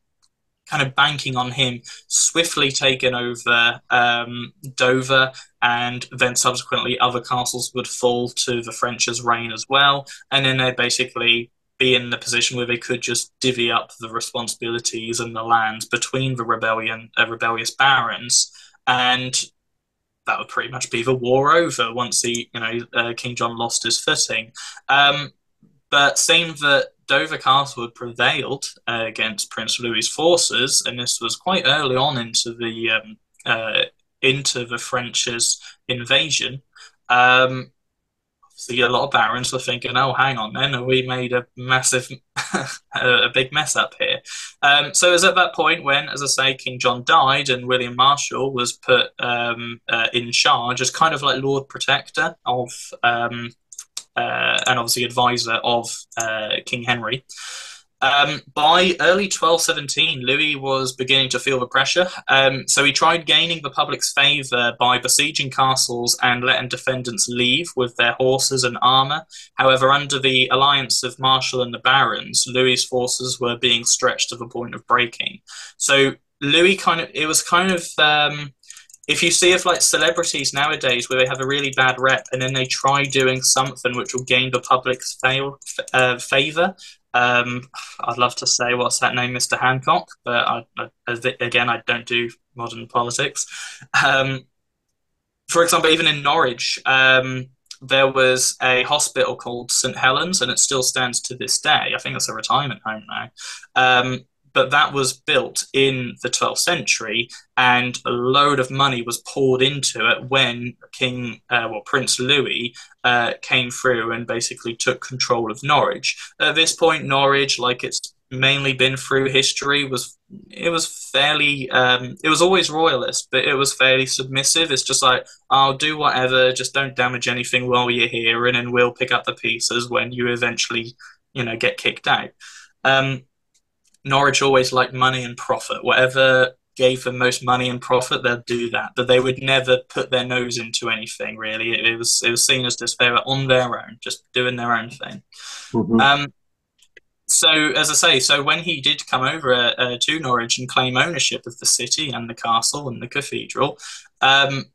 kind of banking on him swiftly taking over um, Dover, and then subsequently other castles would fall to the French's reign as well. And then they basically be in the position where they could just divvy up the responsibilities and the land between the rebellion, uh, rebellious barons, and that would pretty much be the war over once the you know uh, King John lost his footing. Um, but seeing that Dover Castle had prevailed uh, against Prince Louis's forces, and this was quite early on into the um, uh, into the French's invasion. Um, see a lot of barons were thinking, "Oh, hang on, then we made a massive, [laughs] a big mess up here." Um, so it was at that point when, as I say, King John died and William Marshall was put um, uh, in charge as kind of like Lord Protector of, um, uh, and obviously advisor of uh, King Henry. Um, by early 1217, Louis was beginning to feel the pressure, um, so he tried gaining the public's favour by besieging castles and letting defendants leave with their horses and armour. However, under the alliance of Marshal and the barons, Louis's forces were being stretched to the point of breaking. So Louis kind of, it was kind of. Um, if you see if like celebrities nowadays where they have a really bad rep and then they try doing something which will gain the public's fail, uh, favor um, I'd love to say what's that name, Mr. Hancock, but I, I, again, I don't do modern politics. Um, for example, even in Norwich, um, there was a hospital called St Helens, and it still stands to this day. I think it's a retirement home now. But that was built in the 12th century, and a load of money was poured into it when King, uh, well, Prince Louis uh, came through and basically took control of Norwich. At this point, Norwich, like it's mainly been through history, was it was fairly, um, it was always royalist, but it was fairly submissive. It's just like I'll do whatever, just don't damage anything while you're here, and then we'll pick up the pieces when you eventually, you know, get kicked out. Um, Norwich always liked money and profit. Whatever gave them most money and profit, they'll do that. But they would never put their nose into anything really. It, it was it was seen as just they were on their own, just doing their own thing. Mm-hmm. Um, so as I say, so when he did come over uh, uh, to Norwich and claim ownership of the city and the castle and the cathedral, um,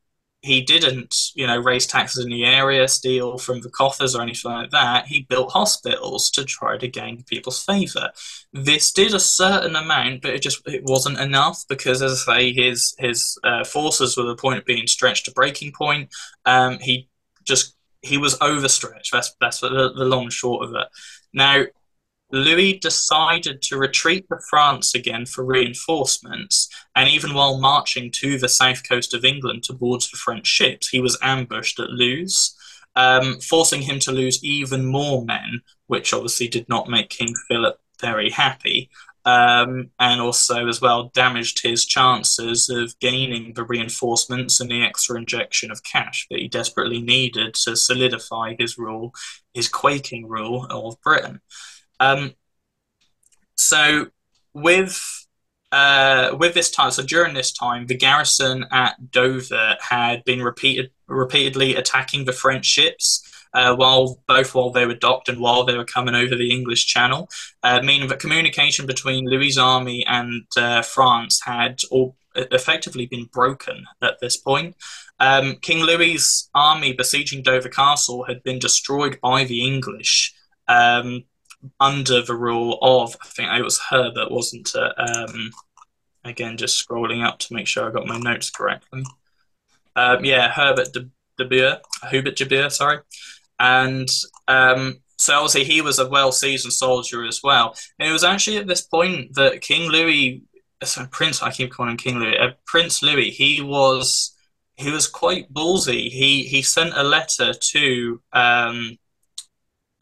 he didn't, you know, raise taxes in the area, steal from the coffers or anything like that. He built hospitals to try to gain people's favour. This did a certain amount, but it just it wasn't enough because, as I say, his his uh, forces were the point of being stretched to breaking point. Um, he just he was overstretched. That's that's the, the long short of it. Now, Louis decided to retreat to France again for reinforcements, and even while marching to the south coast of England towards the French ships, he was ambushed at Lewes, um, forcing him to lose even more men, which obviously did not make King Philip very happy. Um, and also, as well, damaged his chances of gaining the reinforcements and the extra injection of cash that he desperately needed to solidify his rule, his quaking rule of Britain. Um, so with uh, with this time, so during this time, the garrison at Dover had been repeated repeatedly attacking the French ships. Uh, while both while they were docked and while they were coming over the English Channel, uh, meaning that communication between Louis' army and uh, France had all effectively been broken at this point. Um, King Louis' army besieging Dover Castle had been destroyed by the English. Um, under the rule of I think it was Herbert, wasn't it? Um, again, just scrolling up to make sure I got my notes correctly. Um, yeah, Herbert de, de Burgh, Hubert de Burgh, sorry, and um, so obviously he was a well-seasoned soldier as well. And it was actually at this point that King Louis so Prince, I keep calling him King Louis. Uh, Prince Louis, he was he was quite ballsy. He he sent a letter to um,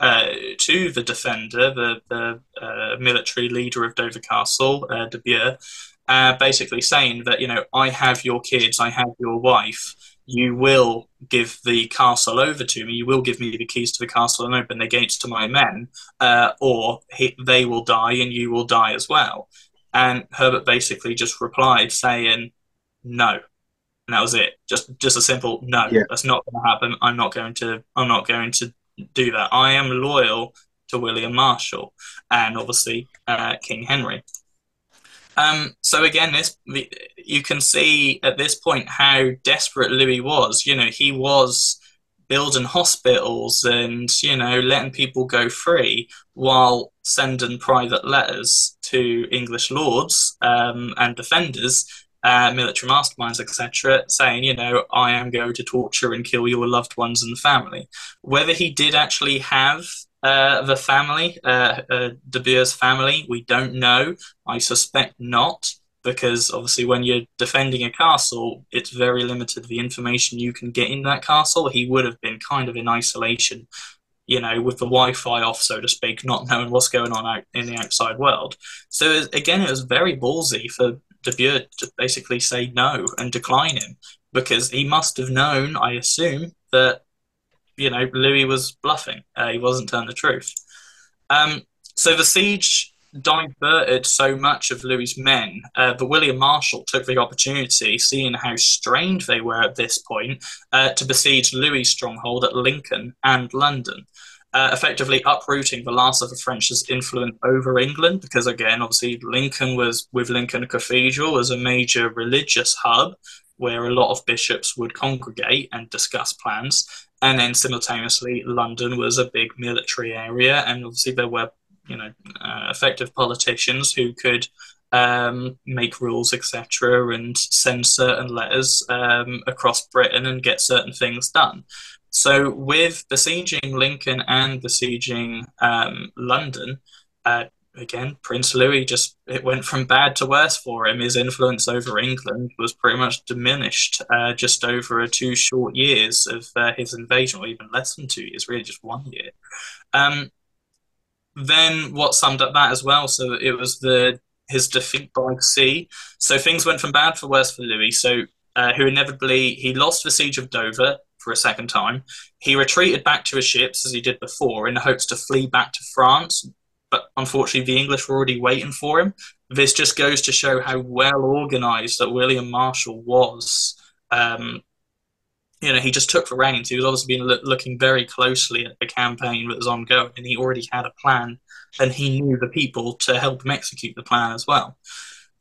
uh, to the defender, the the uh, military leader of Dover Castle, uh, De Burgh, uh, basically saying that you know I have your kids, I have your wife. You will give the castle over to me. You will give me the keys to the castle and open the gates to my men, uh, or he, they will die and you will die as well. And Herbert basically just replied saying, "No," and that was it. Just just a simple no. Yeah. That's not going to happen. I'm not going to. I'm not going to do that. I am loyal to William Marshall and obviously uh, King Henry. Um, so again, this you can see at this point how desperate Louis was. You know, he was building hospitals and you know letting people go free while sending private letters to English lords um, and defenders, uh, military masterminds, etc., saying, you know, I am going to torture and kill your loved ones and family. Whether he did actually have uh, the family, uh, uh, De Burgh's family, we don't know. I suspect not because obviously when you're defending a castle, it's very limited the information you can get in that castle. He would have been kind of in isolation, you know, with the Wi-Fi off, so to speak, not knowing what's going on out in the outside world. So again, it was very ballsy for De to basically say no and decline him because he must have known, I assume, that you know Louis was bluffing. Uh, he wasn't telling the truth. Um, so the siege diverted so much of Louis's men, uh, but William Marshall took the opportunity, seeing how strained they were at this point, uh, to besiege Louis's stronghold at Lincoln and London. Uh, effectively uprooting the last of the French's influence over England, because again, obviously, Lincoln was with Lincoln Cathedral as a major religious hub where a lot of bishops would congregate and discuss plans. And then simultaneously, London was a big military area, and obviously there were you know uh, effective politicians who could um, make rules, etc., and send certain letters um, across Britain and get certain things done. So, with besieging Lincoln and besieging um, London, uh, again, Prince Louis just it went from bad to worse for him. His influence over England was pretty much diminished uh, just over two short years of uh, his invasion, or even less than two years, really just one year. Um, then what summed up that as well? So it was the his defeat by sea. So things went from bad for worse for Louis. So uh, who inevitably he lost the siege of Dover for a second time. He retreated back to his ships as he did before in the hopes to flee back to France. But unfortunately, the English were already waiting for him. This just goes to show how well organized that William Marshall was um, you know, he just took the reins. He was obviously been lo- looking very closely at the campaign that was ongoing, and he already had a plan, and he knew the people to help him execute the plan as well.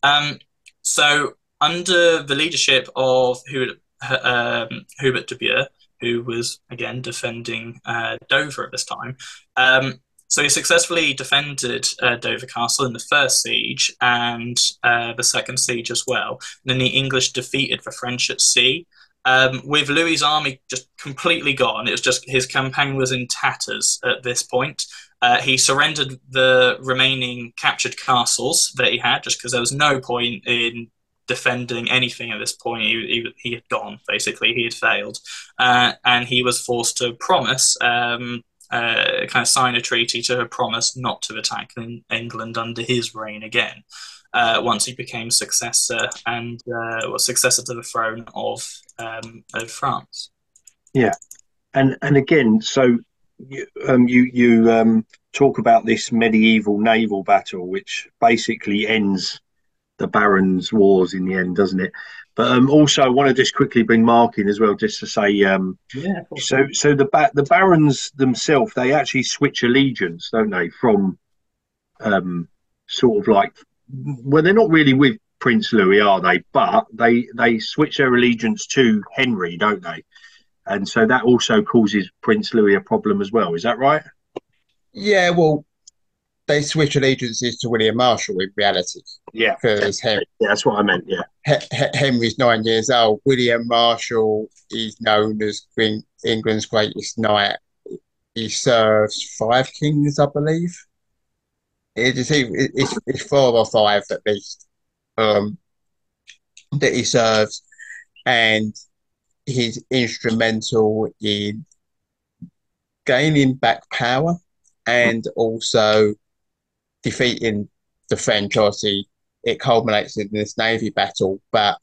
Um, so, under the leadership of Hubert, um, Hubert de Burgh, who was again defending uh, Dover at this time, um, so he successfully defended uh, Dover Castle in the first siege and uh, the second siege as well. And then the English defeated the French at sea. Um, with Louis's army just completely gone, it was just his campaign was in tatters at this point. Uh, he surrendered the remaining captured castles that he had, just because there was no point in defending anything at this point. He, he, he had gone, basically, he had failed. Uh, and he was forced to promise, um, uh, kind of sign a treaty to promise not to attack England under his reign again uh, once he became successor and uh, well, successor to the throne of um, of France. Yeah, and and again, so you um, you, you um, talk about this medieval naval battle, which basically ends the Barons' Wars in the end, doesn't it? But um, also, I want to just quickly bring Mark in as well, just to say, um, yeah. So, so the ba- the barons themselves, they actually switch allegiance, don't they, from um, sort of like well, they're not really with Prince Louis, are they? But they they switch their allegiance to Henry, don't they? And so that also causes Prince Louis a problem as well. Is that right? Yeah, well, they switch allegiances to William Marshall in reality. Yeah, because Henry, yeah, that's what I meant. Yeah, Henry's nine years old. William Marshall is known as England's greatest knight. He serves five kings, I believe. It's, it's, it's four or five at least. um, that he serves, and he's instrumental in gaining back power and also defeating the French. Obviously, it culminates in this navy battle, but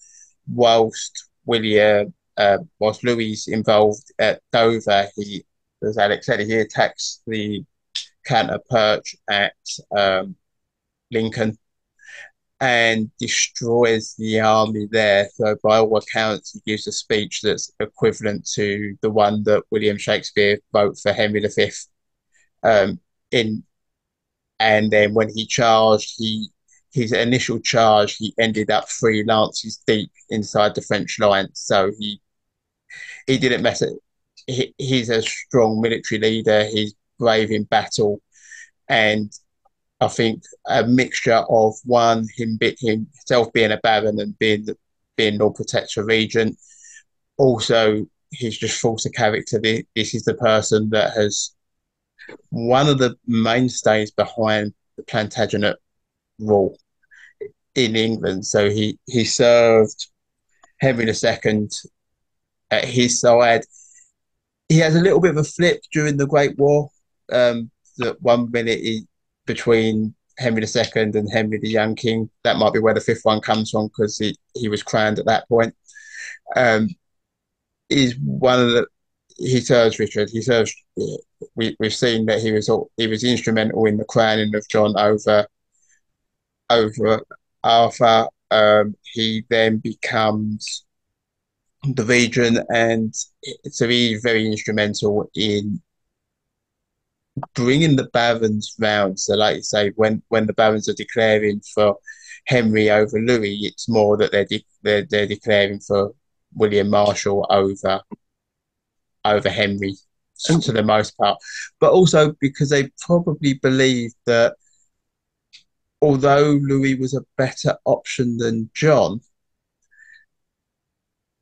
whilst William, uh, whilst Louis involved at Dover, he, as Alex said, he attacks the counter perch at um, Lincoln and destroys the army there. So, by all accounts, he gives a speech that's equivalent to the one that William Shakespeare wrote for Henry V. Um, in and then when he charged, he his initial charge, he ended up three lances deep inside the French lines. So he he didn't mess it. He, he's a strong military leader. He's brave in battle, and I think a mixture of one him himself being a baron and being being Lord Protector Regent. Also, he's just force of character. This is the person that has one of the mainstays behind the Plantagenet rule in England. So he he served Henry II at his side. He has a little bit of a flip during the Great War. Um, that one minute he, between Henry II and Henry the Young King. That might be where the fifth one comes from because he, he was crowned at that point. Um, is one of the he serves Richard. He serves. We we've seen that he was he was instrumental in the crowning of John over over Arthur. Um, he then becomes the regent, and so he's very instrumental in bringing the barons round. So, like you say, when when the barons are declaring for Henry over Louis, it's more that they're de- they're, they're declaring for William Marshall over over Henry to the most part, but also because they probably believe that although Louis was a better option than John,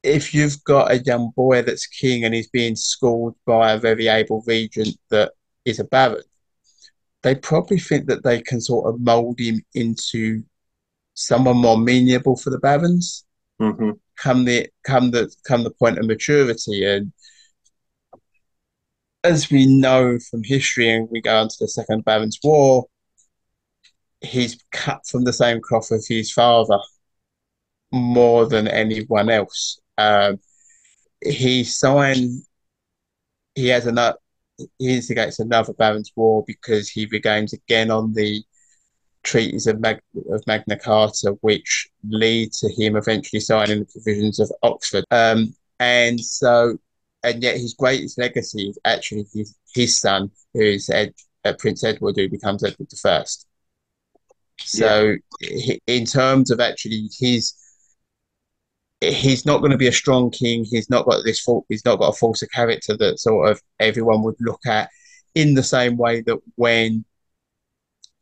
if you've got a young boy that's king and he's being schooled by a very able regent that is a baron, they probably think that they can sort of mold him into someone more amenable for the barons. Mm-hmm. Come the come the come the point of maturity, and as we know from history, and we go on to the Second Barons' War, he's cut from the same cloth as his father more than anyone else. Um, he signed. He has another. He instigates another Barons' War because he regains again on the treaties of, Mag, of Magna Carta, which lead to him eventually signing the provisions of Oxford. Um, and so, and yet his greatest legacy is actually his, his son, who is Ed, uh, Prince Edward, who becomes Edward the First. So, yeah. in terms of actually his, he's not going to be a strong king. He's not got this. He's not got a force of character that sort of everyone would look at in the same way that when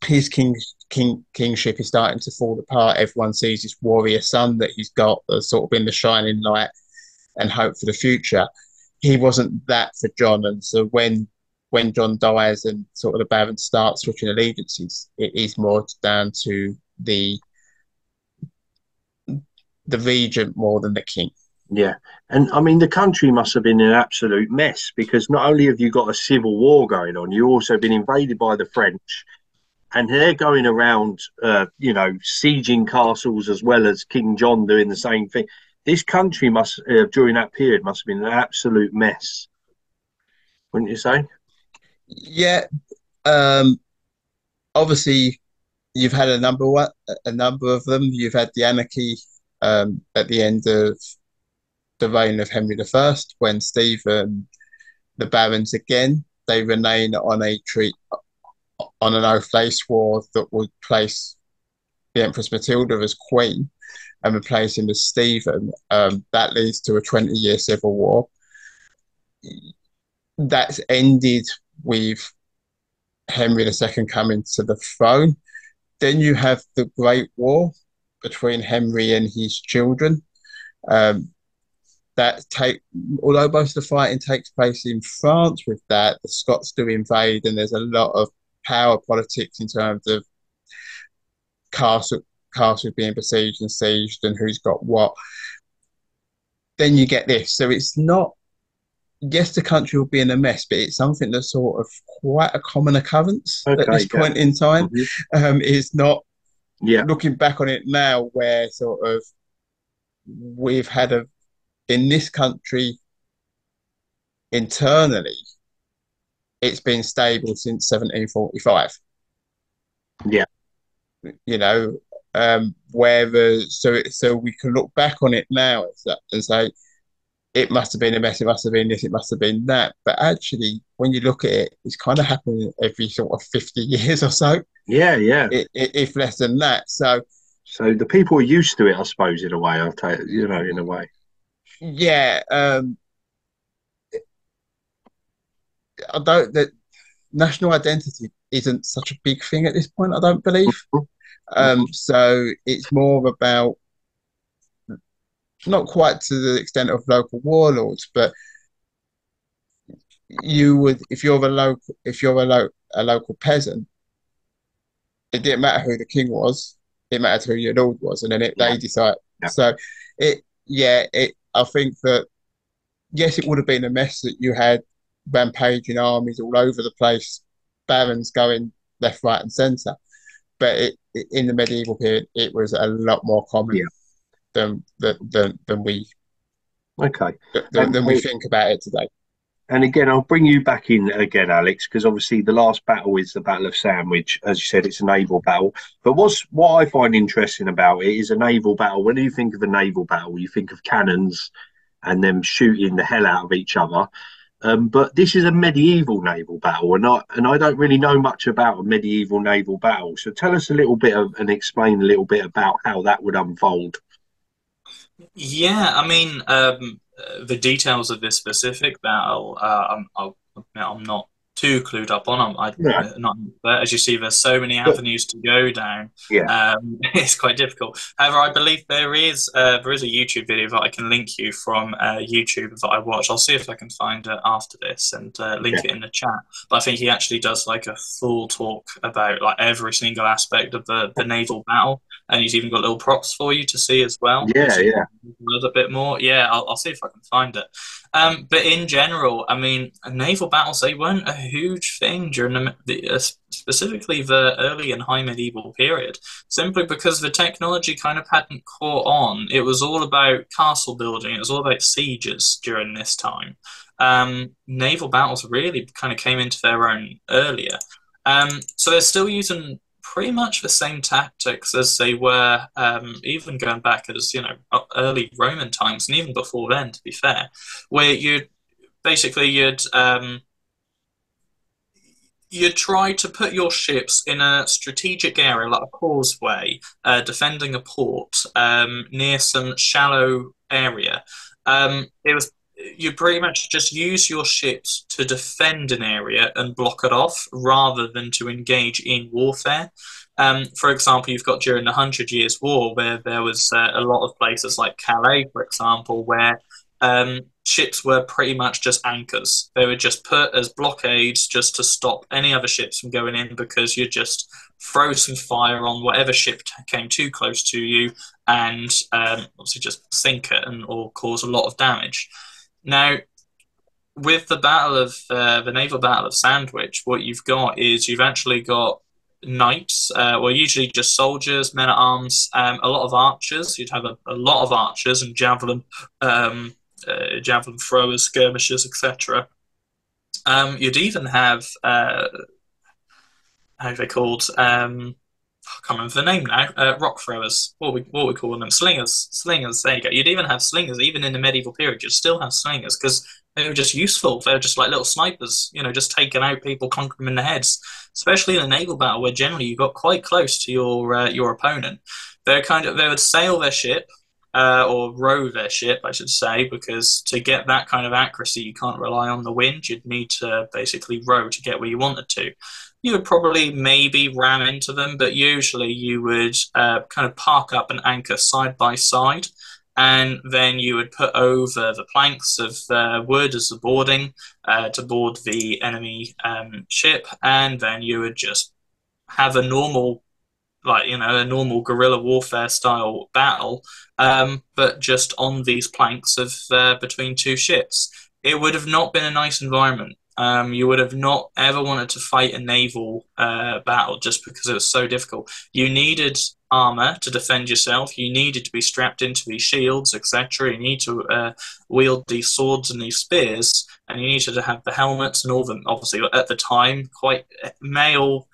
his king, king kingship is starting to fall apart, everyone sees this warrior son that he's got as sort of been the shining light and hope for the future. He wasn't that for John, and so when when John dies and sort of the barons start switching allegiances, it is more down to the the regent more than the king. Yeah, and I mean the country must have been an absolute mess because not only have you got a civil war going on, you've also been invaded by the French, and they're going around, uh, you know, sieging castles as well as King John doing the same thing. This country must, uh, during that period, must have been an absolute mess, wouldn't you say? Yeah, um, obviously, you've had a number one, a number of them. You've had the anarchy um, at the end of the reign of Henry I, when Stephen, the barons again, they renege on a treat on an oath place war that would place the Empress Matilda as queen and replace him as Stephen. Um, that leads to a 20 year civil war. That's ended with Henry II coming to the throne. Then you have the Great War between Henry and his children. Um, that take, although most of the fighting takes place in France, with that the Scots do invade, and there's a lot of power politics in terms of castle castles being besieged and sieged and who's got what. Then you get this. So it's not, yes, the country will be in a mess, but it's something that's sort of quite a common occurrence Okay, at this yeah. point in time. Mhm. Um, it's not Yeah. looking back on it now where sort of we've had a, in this country internally, it's been stable since 1745 Yeah. you know, um, whether so it, so we can look back on it now and say it must have been a mess, it must have been this, it must have been that. But actually, when you look at it, it's kind of happening every sort of 50 [laughs] years or so, Yeah. Yeah. i i if less than that. So So the people are used to it, I suppose, in a way. I'll tell you, you know, in a way. yeah, um, I don't that national identity isn't such a big thing at this point, I don't believe. Um, so it's more about not quite to the extent of local warlords, but you would if you're a local if you're a, lo a local peasant, it didn't matter who the king was, it mattered who your lord was, and then it, they decide. Yeah. So it yeah, it I think that yes, it would have been a mess that you had rampaging armies all over the place, barons going left, right, and centre. But it, in the medieval period, it was a lot more common Yeah. than, than than than we Okay. than, than we think about it today. And again, I'll bring you back in again, Alex, because obviously the last battle is the Battle of Sandwich. As you said, it's a naval battle. But what's what I find interesting about it is a naval battle. When you think of a naval battle, you think of cannons and them shooting the hell out of each other. Um, but this is a medieval naval battle, and I and I don't really know much about a medieval naval battle. So tell us a little bit of, and explain a little bit about how that would unfold. Yeah, I mean, um, the details of this specific battle, uh, I'm, I'm not too clued up on. I'm I, No. uh, not, but as you see, there's so many avenues to go down. Yeah. Um, [laughs] it's quite difficult. However, I believe there is uh, there is a YouTube video that I can link you from uh, YouTube that I watch. I'll see if I can find it after this and uh, link it in the chat. But I think he actually does like a full talk about like every single aspect of the, the naval battle, and he's even got little props for you to see as well. Yeah, yeah. a bit more. Yeah, I'll, I'll see if I can find it. Um, but in general, I mean, naval battles they weren't a huge thing during the, the uh, specifically the early and high medieval period, simply because the technology kind of hadn't caught on. It was all about castle building. It was all about sieges during this time. Um, naval battles really kind of came into their own earlier. Um, so they're still using pretty much the same tactics as they were, um, even going back as you know early Roman times, and even before then. To be fair, where you basically you'd um, you try to put your ships in a strategic area like a causeway, uh, defending a port um, near some shallow area. Um, it was you pretty much just use your ships to defend an area and block it off rather than to engage in warfare. Um, for example, you've got during the Hundred Years' War where there was uh, a lot of places like Calais, for example, where um, ships were pretty much just anchors. They were just put as blockades just to stop any other ships from going in because you just throw some fire on whatever ship t- came too close to you and um, obviously just sink it and or cause a lot of damage. Now, with the battle of uh, the naval battle of Sandwich, what you've got is you've actually got knights, uh, well, usually just soldiers, men at arms, um, a lot of archers. You'd have a, a lot of archers and javelin, um, uh, javelin throwers, skirmishers, etc. Um, you'd even have uh, how are they called? Um, I can't remember the name now. Uh, rock throwers. What we what we call them? Slingers. Slingers. There you go. You'd even have slingers, even in the medieval period. You'd still have slingers because they were just useful. They were just like little snipers, you know, just taking out people, conquering them in the heads. Especially in a naval battle, where generally you got quite close to your uh, your opponent. They're kind of they would sail their ship. Uh, or row their ship, I should say, because to get that kind of accuracy, you can't rely on the wind. You'd need to basically row to get where you wanted to you would probably maybe ram into them, but usually you would uh, kind of park up and anchor side by side, and then you would put over the planks of uh, wood as the boarding uh, to board the enemy um, ship, and then you would just have a normal like you know a normal guerrilla warfare style battle, um, but just on these planks of uh, between two ships. It would have not been a nice environment. Um, you would have not ever wanted to fight a naval uh, battle just because it was so difficult. You needed armor to defend yourself. You needed to be strapped into these shields, etc. You need to uh, wield these swords and these spears, and you needed to have the helmets and all them. Obviously, at the time, quite male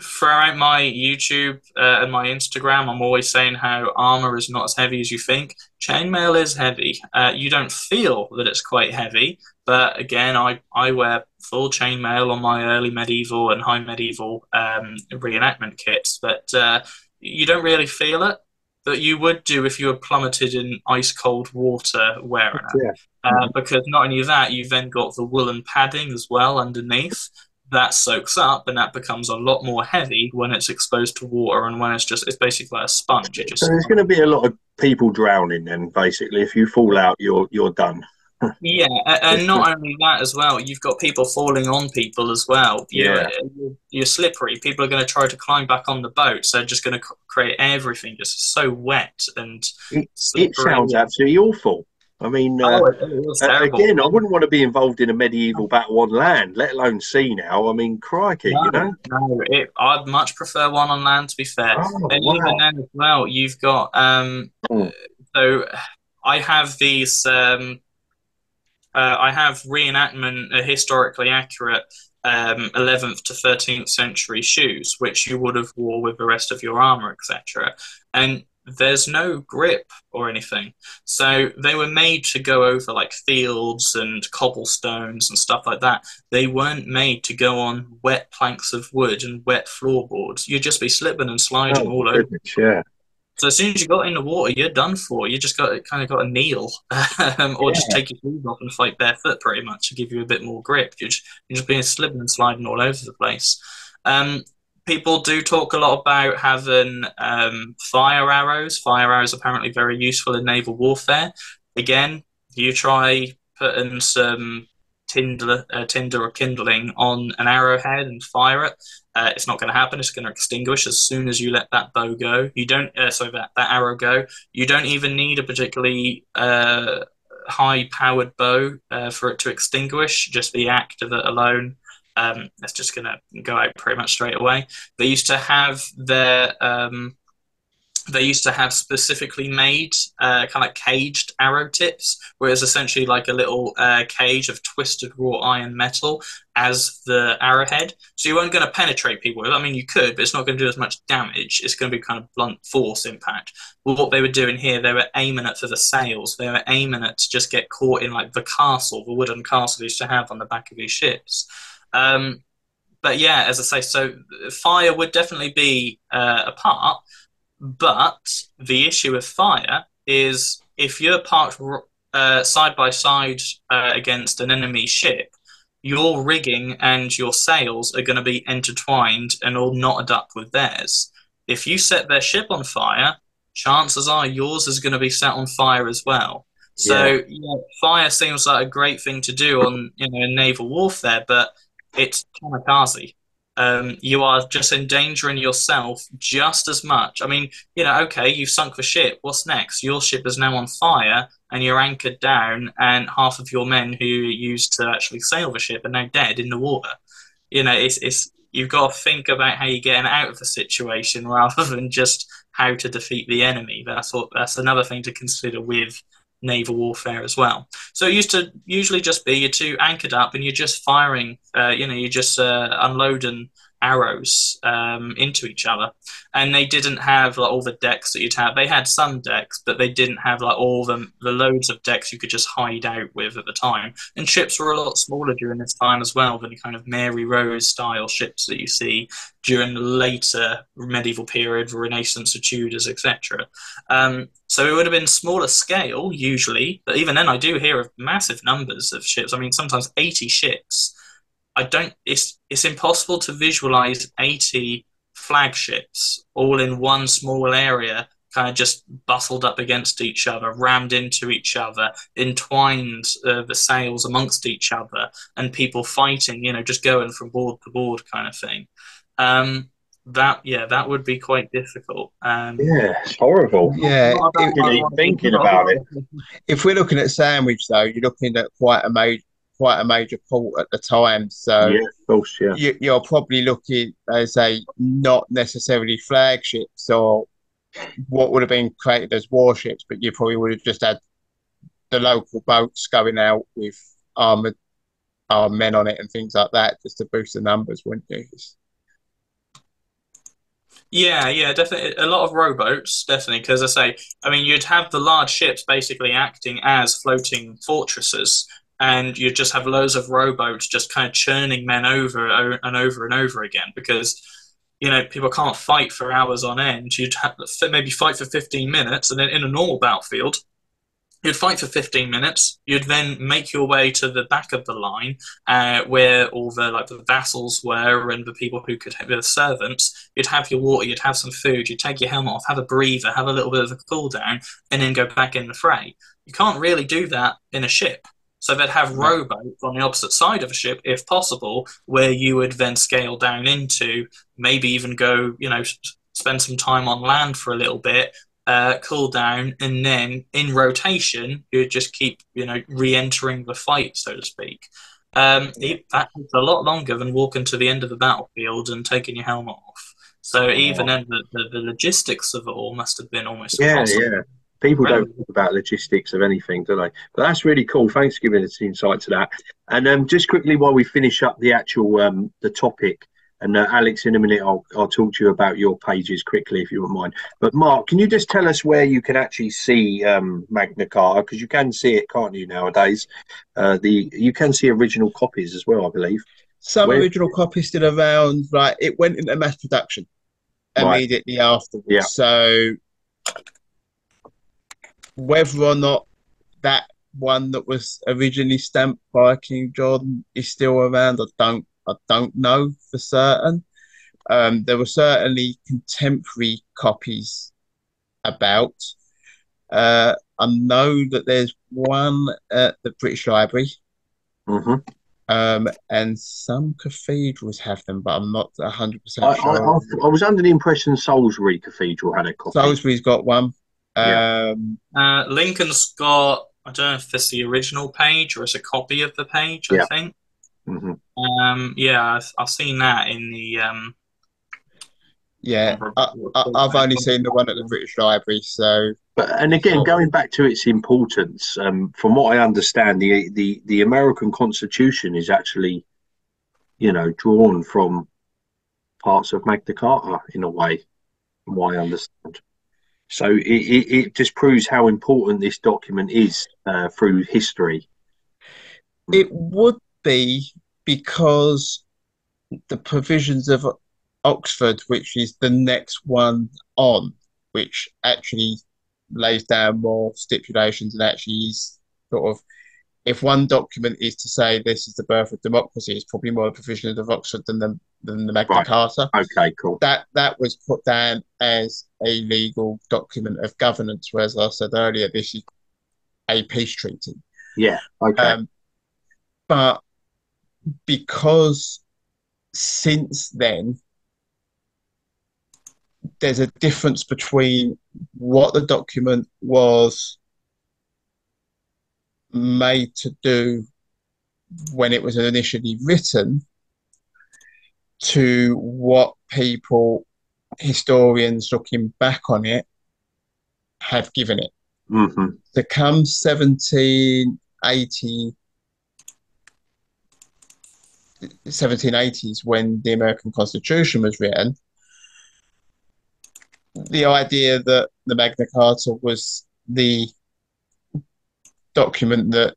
throughout my YouTube uh, and my Instagram, I'm always saying how armor is not as heavy as you think. Chainmail is heavy. Uh, you don't feel that it's quite heavy, but again, I, I wear full chainmail on my early medieval and high medieval um, reenactment kits, but uh, you don't really feel it. But you would do if you were plummeted in ice cold water wearing it. Yeah. Uh, because not only that, you've then got the woolen padding as well underneath that soaks up and that becomes a lot more heavy when it's exposed to water and when it's just it's basically like a sponge. It just so there's going to be a lot of people drowning then. Basically, if you fall out, you're you're done. Yeah, and not only that as well, you've got people falling on people as well. You're, yeah. you're slippery. People are going to try to climb back on the boat, so just going to create everything just so wet and. It, it sounds absolutely awful. I mean, uh, oh, again, I wouldn't want to be involved in a medieval battle on land, let alone sea. Now, I mean, crikey, no, you know. No, it, I'd much prefer one on land. To be fair, oh, and wow. even then as well, you've got. Um, mm. So, I have these. Um, uh, I have reenactment uh, historically accurate um, 11th to 13th century shoes, which you would have wore with the rest of your armor, etc. And there's no grip or anything. So they were made to go over like fields and cobblestones and stuff like that. They weren't made to go on wet planks of wood and wet floorboards. You'd just be slipping and sliding oh, all over. Yeah. So as soon as you got in the water, you're done for. You just got kind of got to kneel, [laughs] um, or yeah. just take your shoes off and fight barefoot, pretty much, to give you a bit more grip. You're just, you're just being slipping and sliding all over the place. Um, people do talk a lot about having um, fire arrows. Fire arrows apparently very useful in naval warfare. Again, you try putting some tinder, uh, tinder or kindling on an arrowhead and fire it. Uh, it's not going to happen. It's going to extinguish as soon as you let that bow go. You don't, uh, sorry, that, that arrow go. You don't even need a particularly uh, high powered bow uh, for it to extinguish. Just the act of it alone um, that's just going to go out pretty much straight away. They used to have their um, they used to have specifically made uh, kind of caged arrow tips, where it's essentially like a little uh, cage of twisted raw iron metal as the arrowhead. So you weren't going to penetrate people. I mean, you could, but it's not going to do as much damage. It's going to be kind of blunt force impact. Well, what they were doing here, they were aiming it for the sails. They were aiming it to just get caught in like the castle, the wooden castle they used to have on the back of these ships. Um, but yeah, as I say, so fire would definitely be uh, a part. But the issue with fire is if you're parked uh, side by side uh, against an enemy ship, your rigging and your sails are going to be intertwined and all knotted up with theirs. If you set their ship on fire, chances are yours is going to be set on fire as well. So yeah. Yeah, fire seems like a great thing to do on you know in naval warfare, but it's kamikaze. Um, you are just endangering yourself just as much. I mean, you know, okay, you've sunk the ship. What's next? Your ship is now on fire and you're anchored down, and half of your men who used to actually sail the ship are now dead in the water. You know, it's, it's you've got to think about how you're getting out of the situation [laughs] rather than just how to defeat the enemy. That's what, that's another thing to consider with naval warfare as well. So it used to usually just be you're two anchored up and you're just firing, uh, you know, you're just uh, unloading arrows um, into each other. And they didn't have like all the decks that you'd have. They had some decks, but they didn't have like all the, the loads of decks you could just hide out with at the time. And ships were a lot smaller during this time as well than the kind of Mary Rose style ships that you see during the later medieval period, Renaissance, or Tudors, etc. Um, so it would have been smaller scale usually, but even then, I do hear of massive numbers of ships. I mean, sometimes 80 ships I don't. It's it's impossible to visualize eighty flagships all in one small area, kind of just bustled up against each other, rammed into each other, entwined uh, the sails amongst each other, and people fighting. You know, just going from board to board, kind of thing. Um, that yeah, that would be quite difficult. Um, Yeah, it's horrible. Yeah, Not it- thinking about it. if we're looking at Sandwich though, you're looking at quite a major quite a major port at the time. So yeah, of course, yeah. you, you're probably looking as a not necessarily flagships or what would have been created as warships, but you probably would have just had the local boats going out with armored armed men on it and things like that just to boost the numbers, wouldn't you? Yeah, yeah, definitely. A lot of rowboats, definitely, because I say, I mean, you'd have the large ships basically acting as floating fortresses, and you'd just have loads of rowboats just kind of churning men over and over and over again because, you know, people can't fight for hours on end. You'd have maybe fight for 15 minutes, and then in a normal battlefield, you'd fight for 15 minutes. You'd then make your way to the back of the line, uh, where all the like the vassals were and the people who could have the servants. You'd have your water, you'd have some food, you'd take your helmet off, have a breather, have a little bit of a cool down, and then go back in the fray. You can't really do that in a ship. So they'd have rowboats on the opposite side of a ship, if possible, where you would then scale down into, maybe even go, you know, spend some time on land for a little bit, uh, cool down, and then in rotation, you'd just keep, you know, re-entering the fight, so to speak. Um, it, that takes a lot longer than walking to the end of the battlefield and taking your helmet off. So even then, the, the, the logistics of it all must have been almost Yeah, impossible. yeah. People Right. don't talk about logistics of anything, do they? But that's really cool. Thanks for giving us insight to that. And um, just quickly, while we finish up the actual um, the topic, and uh, Alex, in a minute, I'll I'll talk to you about your pages quickly, if you wouldn't mind. But Mark, can you just tell us where you can actually see um, Magna Carta? Because you can see it, can't you nowadays? Uh, the you can see original copies as well, I believe. Some Where- original copies still around, like it went into mass production Right. immediately afterwards. Yeah. So whether or not that one that was originally stamped by King John is still around, I don't I don't know for certain. Um, there were certainly contemporary copies about. Uh, I know that there's one at the British Library. hmm Um, and some cathedrals have them, but I'm not 100% I, I, sure. I, I was under the impression Salisbury Cathedral had a copy. Salisbury's got one. Yeah. Um, Uh, Lincoln's got, I don't know if this is the original page or it's a copy of the page, I Yeah. think. hmm Um, yeah, I've, I've seen that in the. Um, yeah, I, I, I've only seen the one at the British Library, so But and again, going back to its importance, um, from what I understand, the, the the American Constitution is actually, you know, drawn from parts of Magna Carta in a way, from what I understand. So it, it, it just proves how important this document is uh, through history. it would be because the provisions of Oxford, which is the next one on, which actually lays down more stipulations and actually is sort of, if one document is to say this is the birth of democracy, it's probably more a provision of Oxford than the than the Magna Right. Carta. Okay, cool. That that was put down as a legal document of governance, whereas I said earlier, this is a peace treaty. Yeah. Okay. Um, but because since then, there's a difference between what the document was made to do when it was initially written to what people, historians looking back on it, have given it. Hmm to come 1780 1780s when the American Constitution was written the idea that the Magna Carta was the document that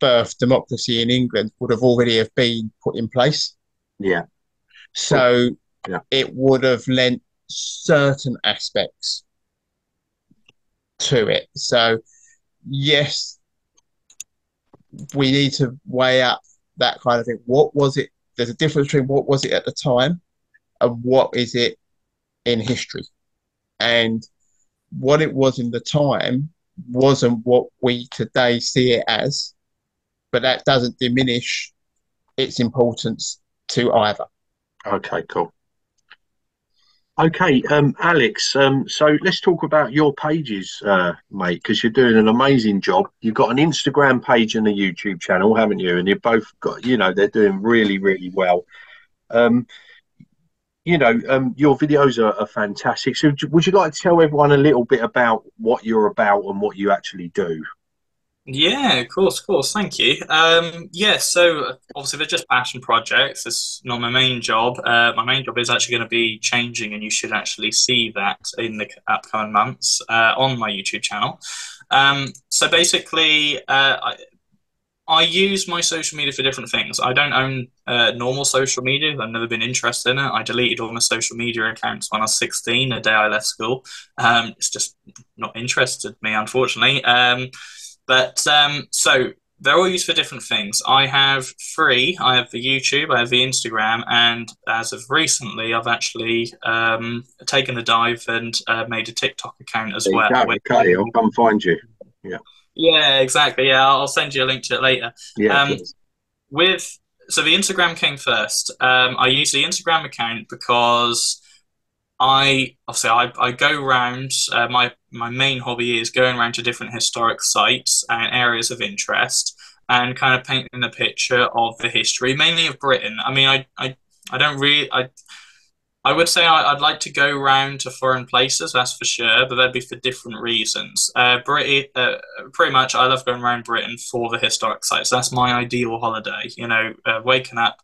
birthed democracy in England would have already have been put in place Yeah. so Yeah. it would have lent certain aspects to it. So, yes, we need to weigh up that kind of thing. What was it? There's a difference between what was it at the time and what is it in history. And what it was in the time wasn't what we today see it as, but that doesn't diminish its importance to either. Okay, cool. Okay, um, Alex. Um, so let's talk about your pages, uh, mate, because you're doing an amazing job. You've got an Instagram page and a YouTube channel, haven't you? And you've both got, you know, they're doing really, really well. Um, you know, um, your videos are, are, fantastic. So, would you like to tell everyone a little bit about what you're about and what you actually do? Yeah, of course, of course. Thank you. Um, yeah, so obviously they're just passion projects. It's not my main job. Uh, my main job is actually going to be changing, and you should actually see that in the upcoming months uh, on my YouTube channel. Um, so basically, uh, I, I, use my social media for different things. I don't own uh, normal social media. I've never been interested in it. I deleted all my social media accounts when I was 16, the day I left school. Um, it's just not interested me, unfortunately. Um, but um, so they're all used for different things. I have three. I have the YouTube, I have the Instagram, and as of recently, I've actually um, taken the dive and uh, made a TikTok account as well. Okay, I'll come find you. Yeah. Yeah, exactly. Yeah, I'll send you a link to it later. Yeah. Um, with so the Instagram came first. Um, I use the Instagram account because I obviously I, I go around. Uh, my my main hobby is going around to different historic sites and areas of interest, and kind of painting a picture of the history, mainly of Britain. I mean, I I, I don't really I. I would say I, would like to go around to foreign places, that's for sure, but that'd be for different reasons. Uh, Brit- uh, pretty much, I love going around Britain for the historic sites. That's my ideal holiday. You know, uh, waking up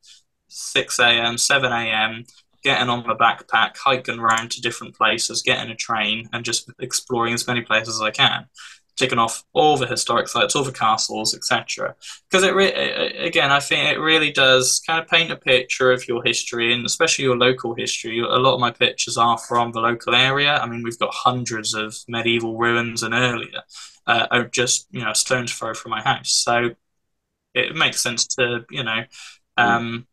6 a.m., 7 a.m., getting on my backpack, hiking around to different places, getting a train, and just exploring as many places as I can, ticking off all the historic sites, all the castles, etc. Because it re- again, I think it really does kind of paint a picture of your history, and especially your local history. A lot of my pictures are from the local area. I mean, we've got hundreds of medieval ruins and earlier, uh, just you know, stone's throw from my house. So it makes sense to you know. Um,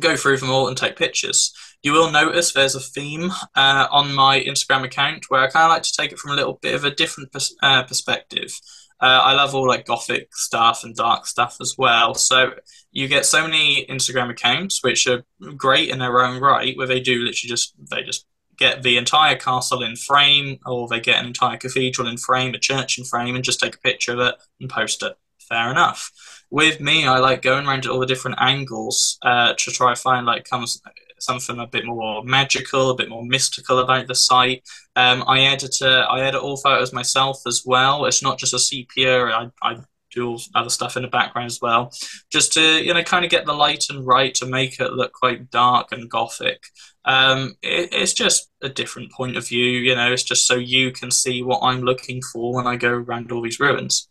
go through them all and take pictures. You will notice there's a theme uh, on my Instagram account where I kind of like to take it from a little bit of a different pers- uh, perspective. Uh, I love all like gothic stuff and dark stuff as well. So you get so many Instagram accounts which are great in their own right, where they do literally just they just get the entire castle in frame, or they get an entire cathedral in frame, a church in frame, and just take a picture of it and post it. Fair enough with me, I like going around to all the different angles uh, to try to find like comes something a bit more magical, a bit more mystical about the site. Um, I edit uh, I edit all photos myself as well. It's not just a sepia. I, I do all other stuff in the background as well, just to you know kind of get the light and right to make it look quite dark and gothic. Um, it, it's just a different point of view. You know, it's just so you can see what I'm looking for when I go around all these ruins.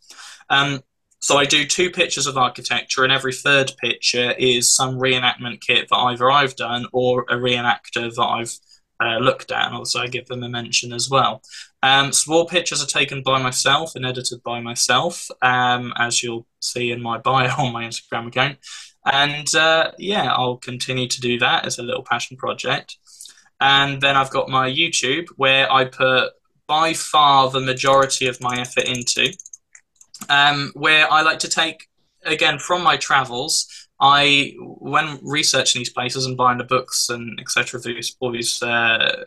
Um, so I do two pictures of architecture, and every third picture is some reenactment kit that either I've done or a reenactor that I've uh, looked at, and also I give them a mention as well. Um, pictures are taken by myself and edited by myself, um, as you'll see in my [laughs] bio on my Instagram account. And uh, yeah, I'll continue to do that as a little passion project. And then I've got my YouTube where I put by far the majority of my effort into um, where I like to take again from my travels. I when researching these places and buying the books and etc. These all these uh,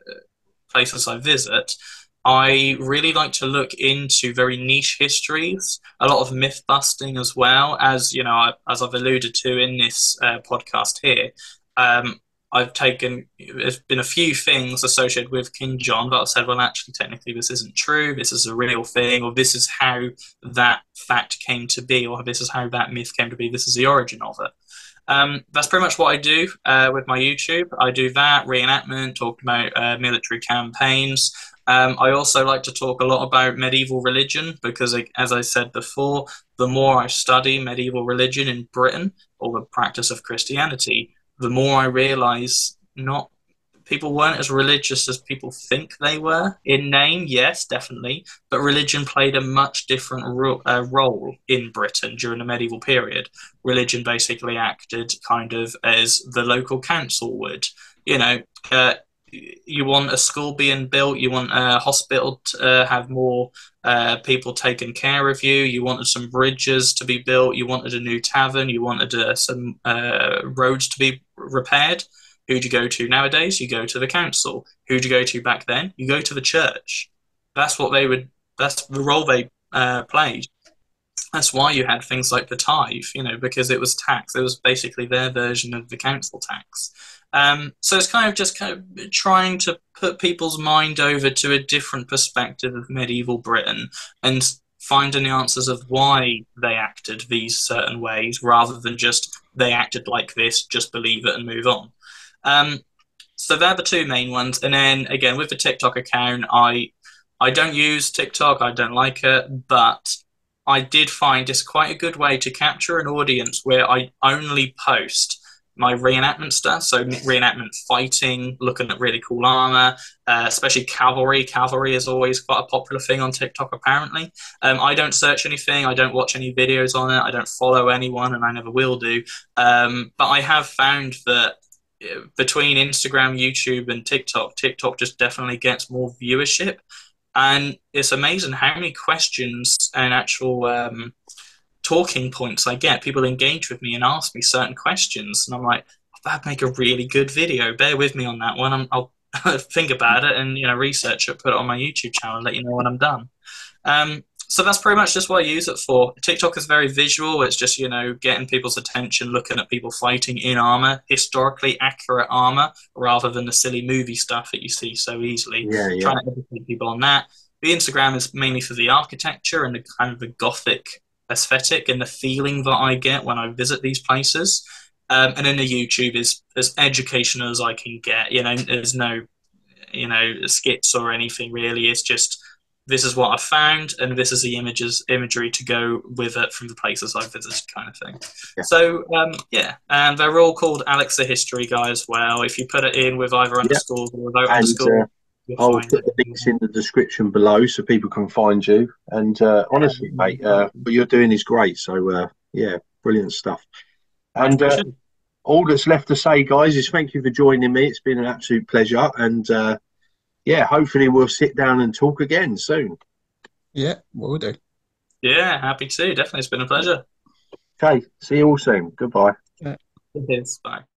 places I visit, I really like to look into very niche histories, a lot of myth busting as well as you know as I've alluded to in this uh, podcast here. Um, I've taken, there's been a few things associated with King John that I've said, well, actually, technically, this isn't true. This is a real thing, or this is how that fact came to be, or this is how that myth came to be. This is the origin of it. Um, that's pretty much what I do uh, with my YouTube. I do that, reenactment, talk about uh, military campaigns. Um, I also like to talk a lot about medieval religion because, as I said before, the more I study medieval religion in Britain or the practice of Christianity, the more I realize not people weren't as religious as people think they were. In name, yes, definitely, but religion played a much different ro- uh, role in Britain during the medieval period. Religion basically acted kind of as the local council would. You know, uh, you want a school being built, you want a hospital to uh, have more uh, people taking care of you, you wanted some bridges to be built, you wanted a new tavern, you wanted uh, some uh, roads to be repaired. Who'd you go to nowadays? You go to the council. Who'd you go to back then? You go to the church. That's what they would. That's the role they uh, played. That's why you had things like the tithe, you know, because it was tax. It was basically their version of the council tax. Um, so it's kind of just kind of trying to put people's mind over to a different perspective of medieval Britain and finding the answers of why they acted these certain ways rather than just they acted like this, just believe it and move on. Um, so they're the two main ones. And then again, with the TikTok account, I I don't use TikTok. I don't like it, but I did find it's quite a good way to capture an audience where I only post my reenactment stuff. So reenactment fighting, looking at really cool armor, uh, especially cavalry. Cavalry is always quite a popular thing on TikTok. Apparently, um, I don't search anything. I don't watch any videos on it. I don't follow anyone, and I never will do. Um, but I have found that uh, between Instagram, YouTube, and TikTok, TikTok just definitely gets more viewership. And it's amazing how many questions and actual um, talking points I get. People engage with me and ask me certain questions, and I'm like, that'd make a really good video. Bear with me on that one. i will [laughs] think about it and you know research it, put it on my YouTube channel, let you know when I'm done. Um, so that's pretty much just what I use it for. TikTok is very visual. It's just you know getting people's attention, looking at people fighting in armor, historically accurate armor, rather than the silly movie stuff that you see so easily. Yeah, yeah. Trying to educate people on that. The Instagram is mainly for the architecture and the kind of the gothic aesthetic and the feeling that I get when I visit these places. Um, and then the YouTube is as educational as I can get. You know, there's no, you know, skits or anything really. It's just this is what I found, and this is the images imagery to go with it from the places I've visited, kind of thing. Yeah. So um, yeah, and they're all called Alex the History Guy as well. If you put it in with either underscore or without and, underscore. Uh, I'll put the links in the description below so people can find you. And uh, honestly, mate, uh, what you're doing is great. So uh, yeah, brilliant stuff. And uh, all that's left to say, guys, is thank you for joining me. It's been an absolute pleasure. And uh, yeah, hopefully we'll sit down and talk again soon. Yeah, we'll do. Yeah, happy to. Definitely, it's been a pleasure. Okay, see you all soon. Goodbye. Yeah. It is. Bye.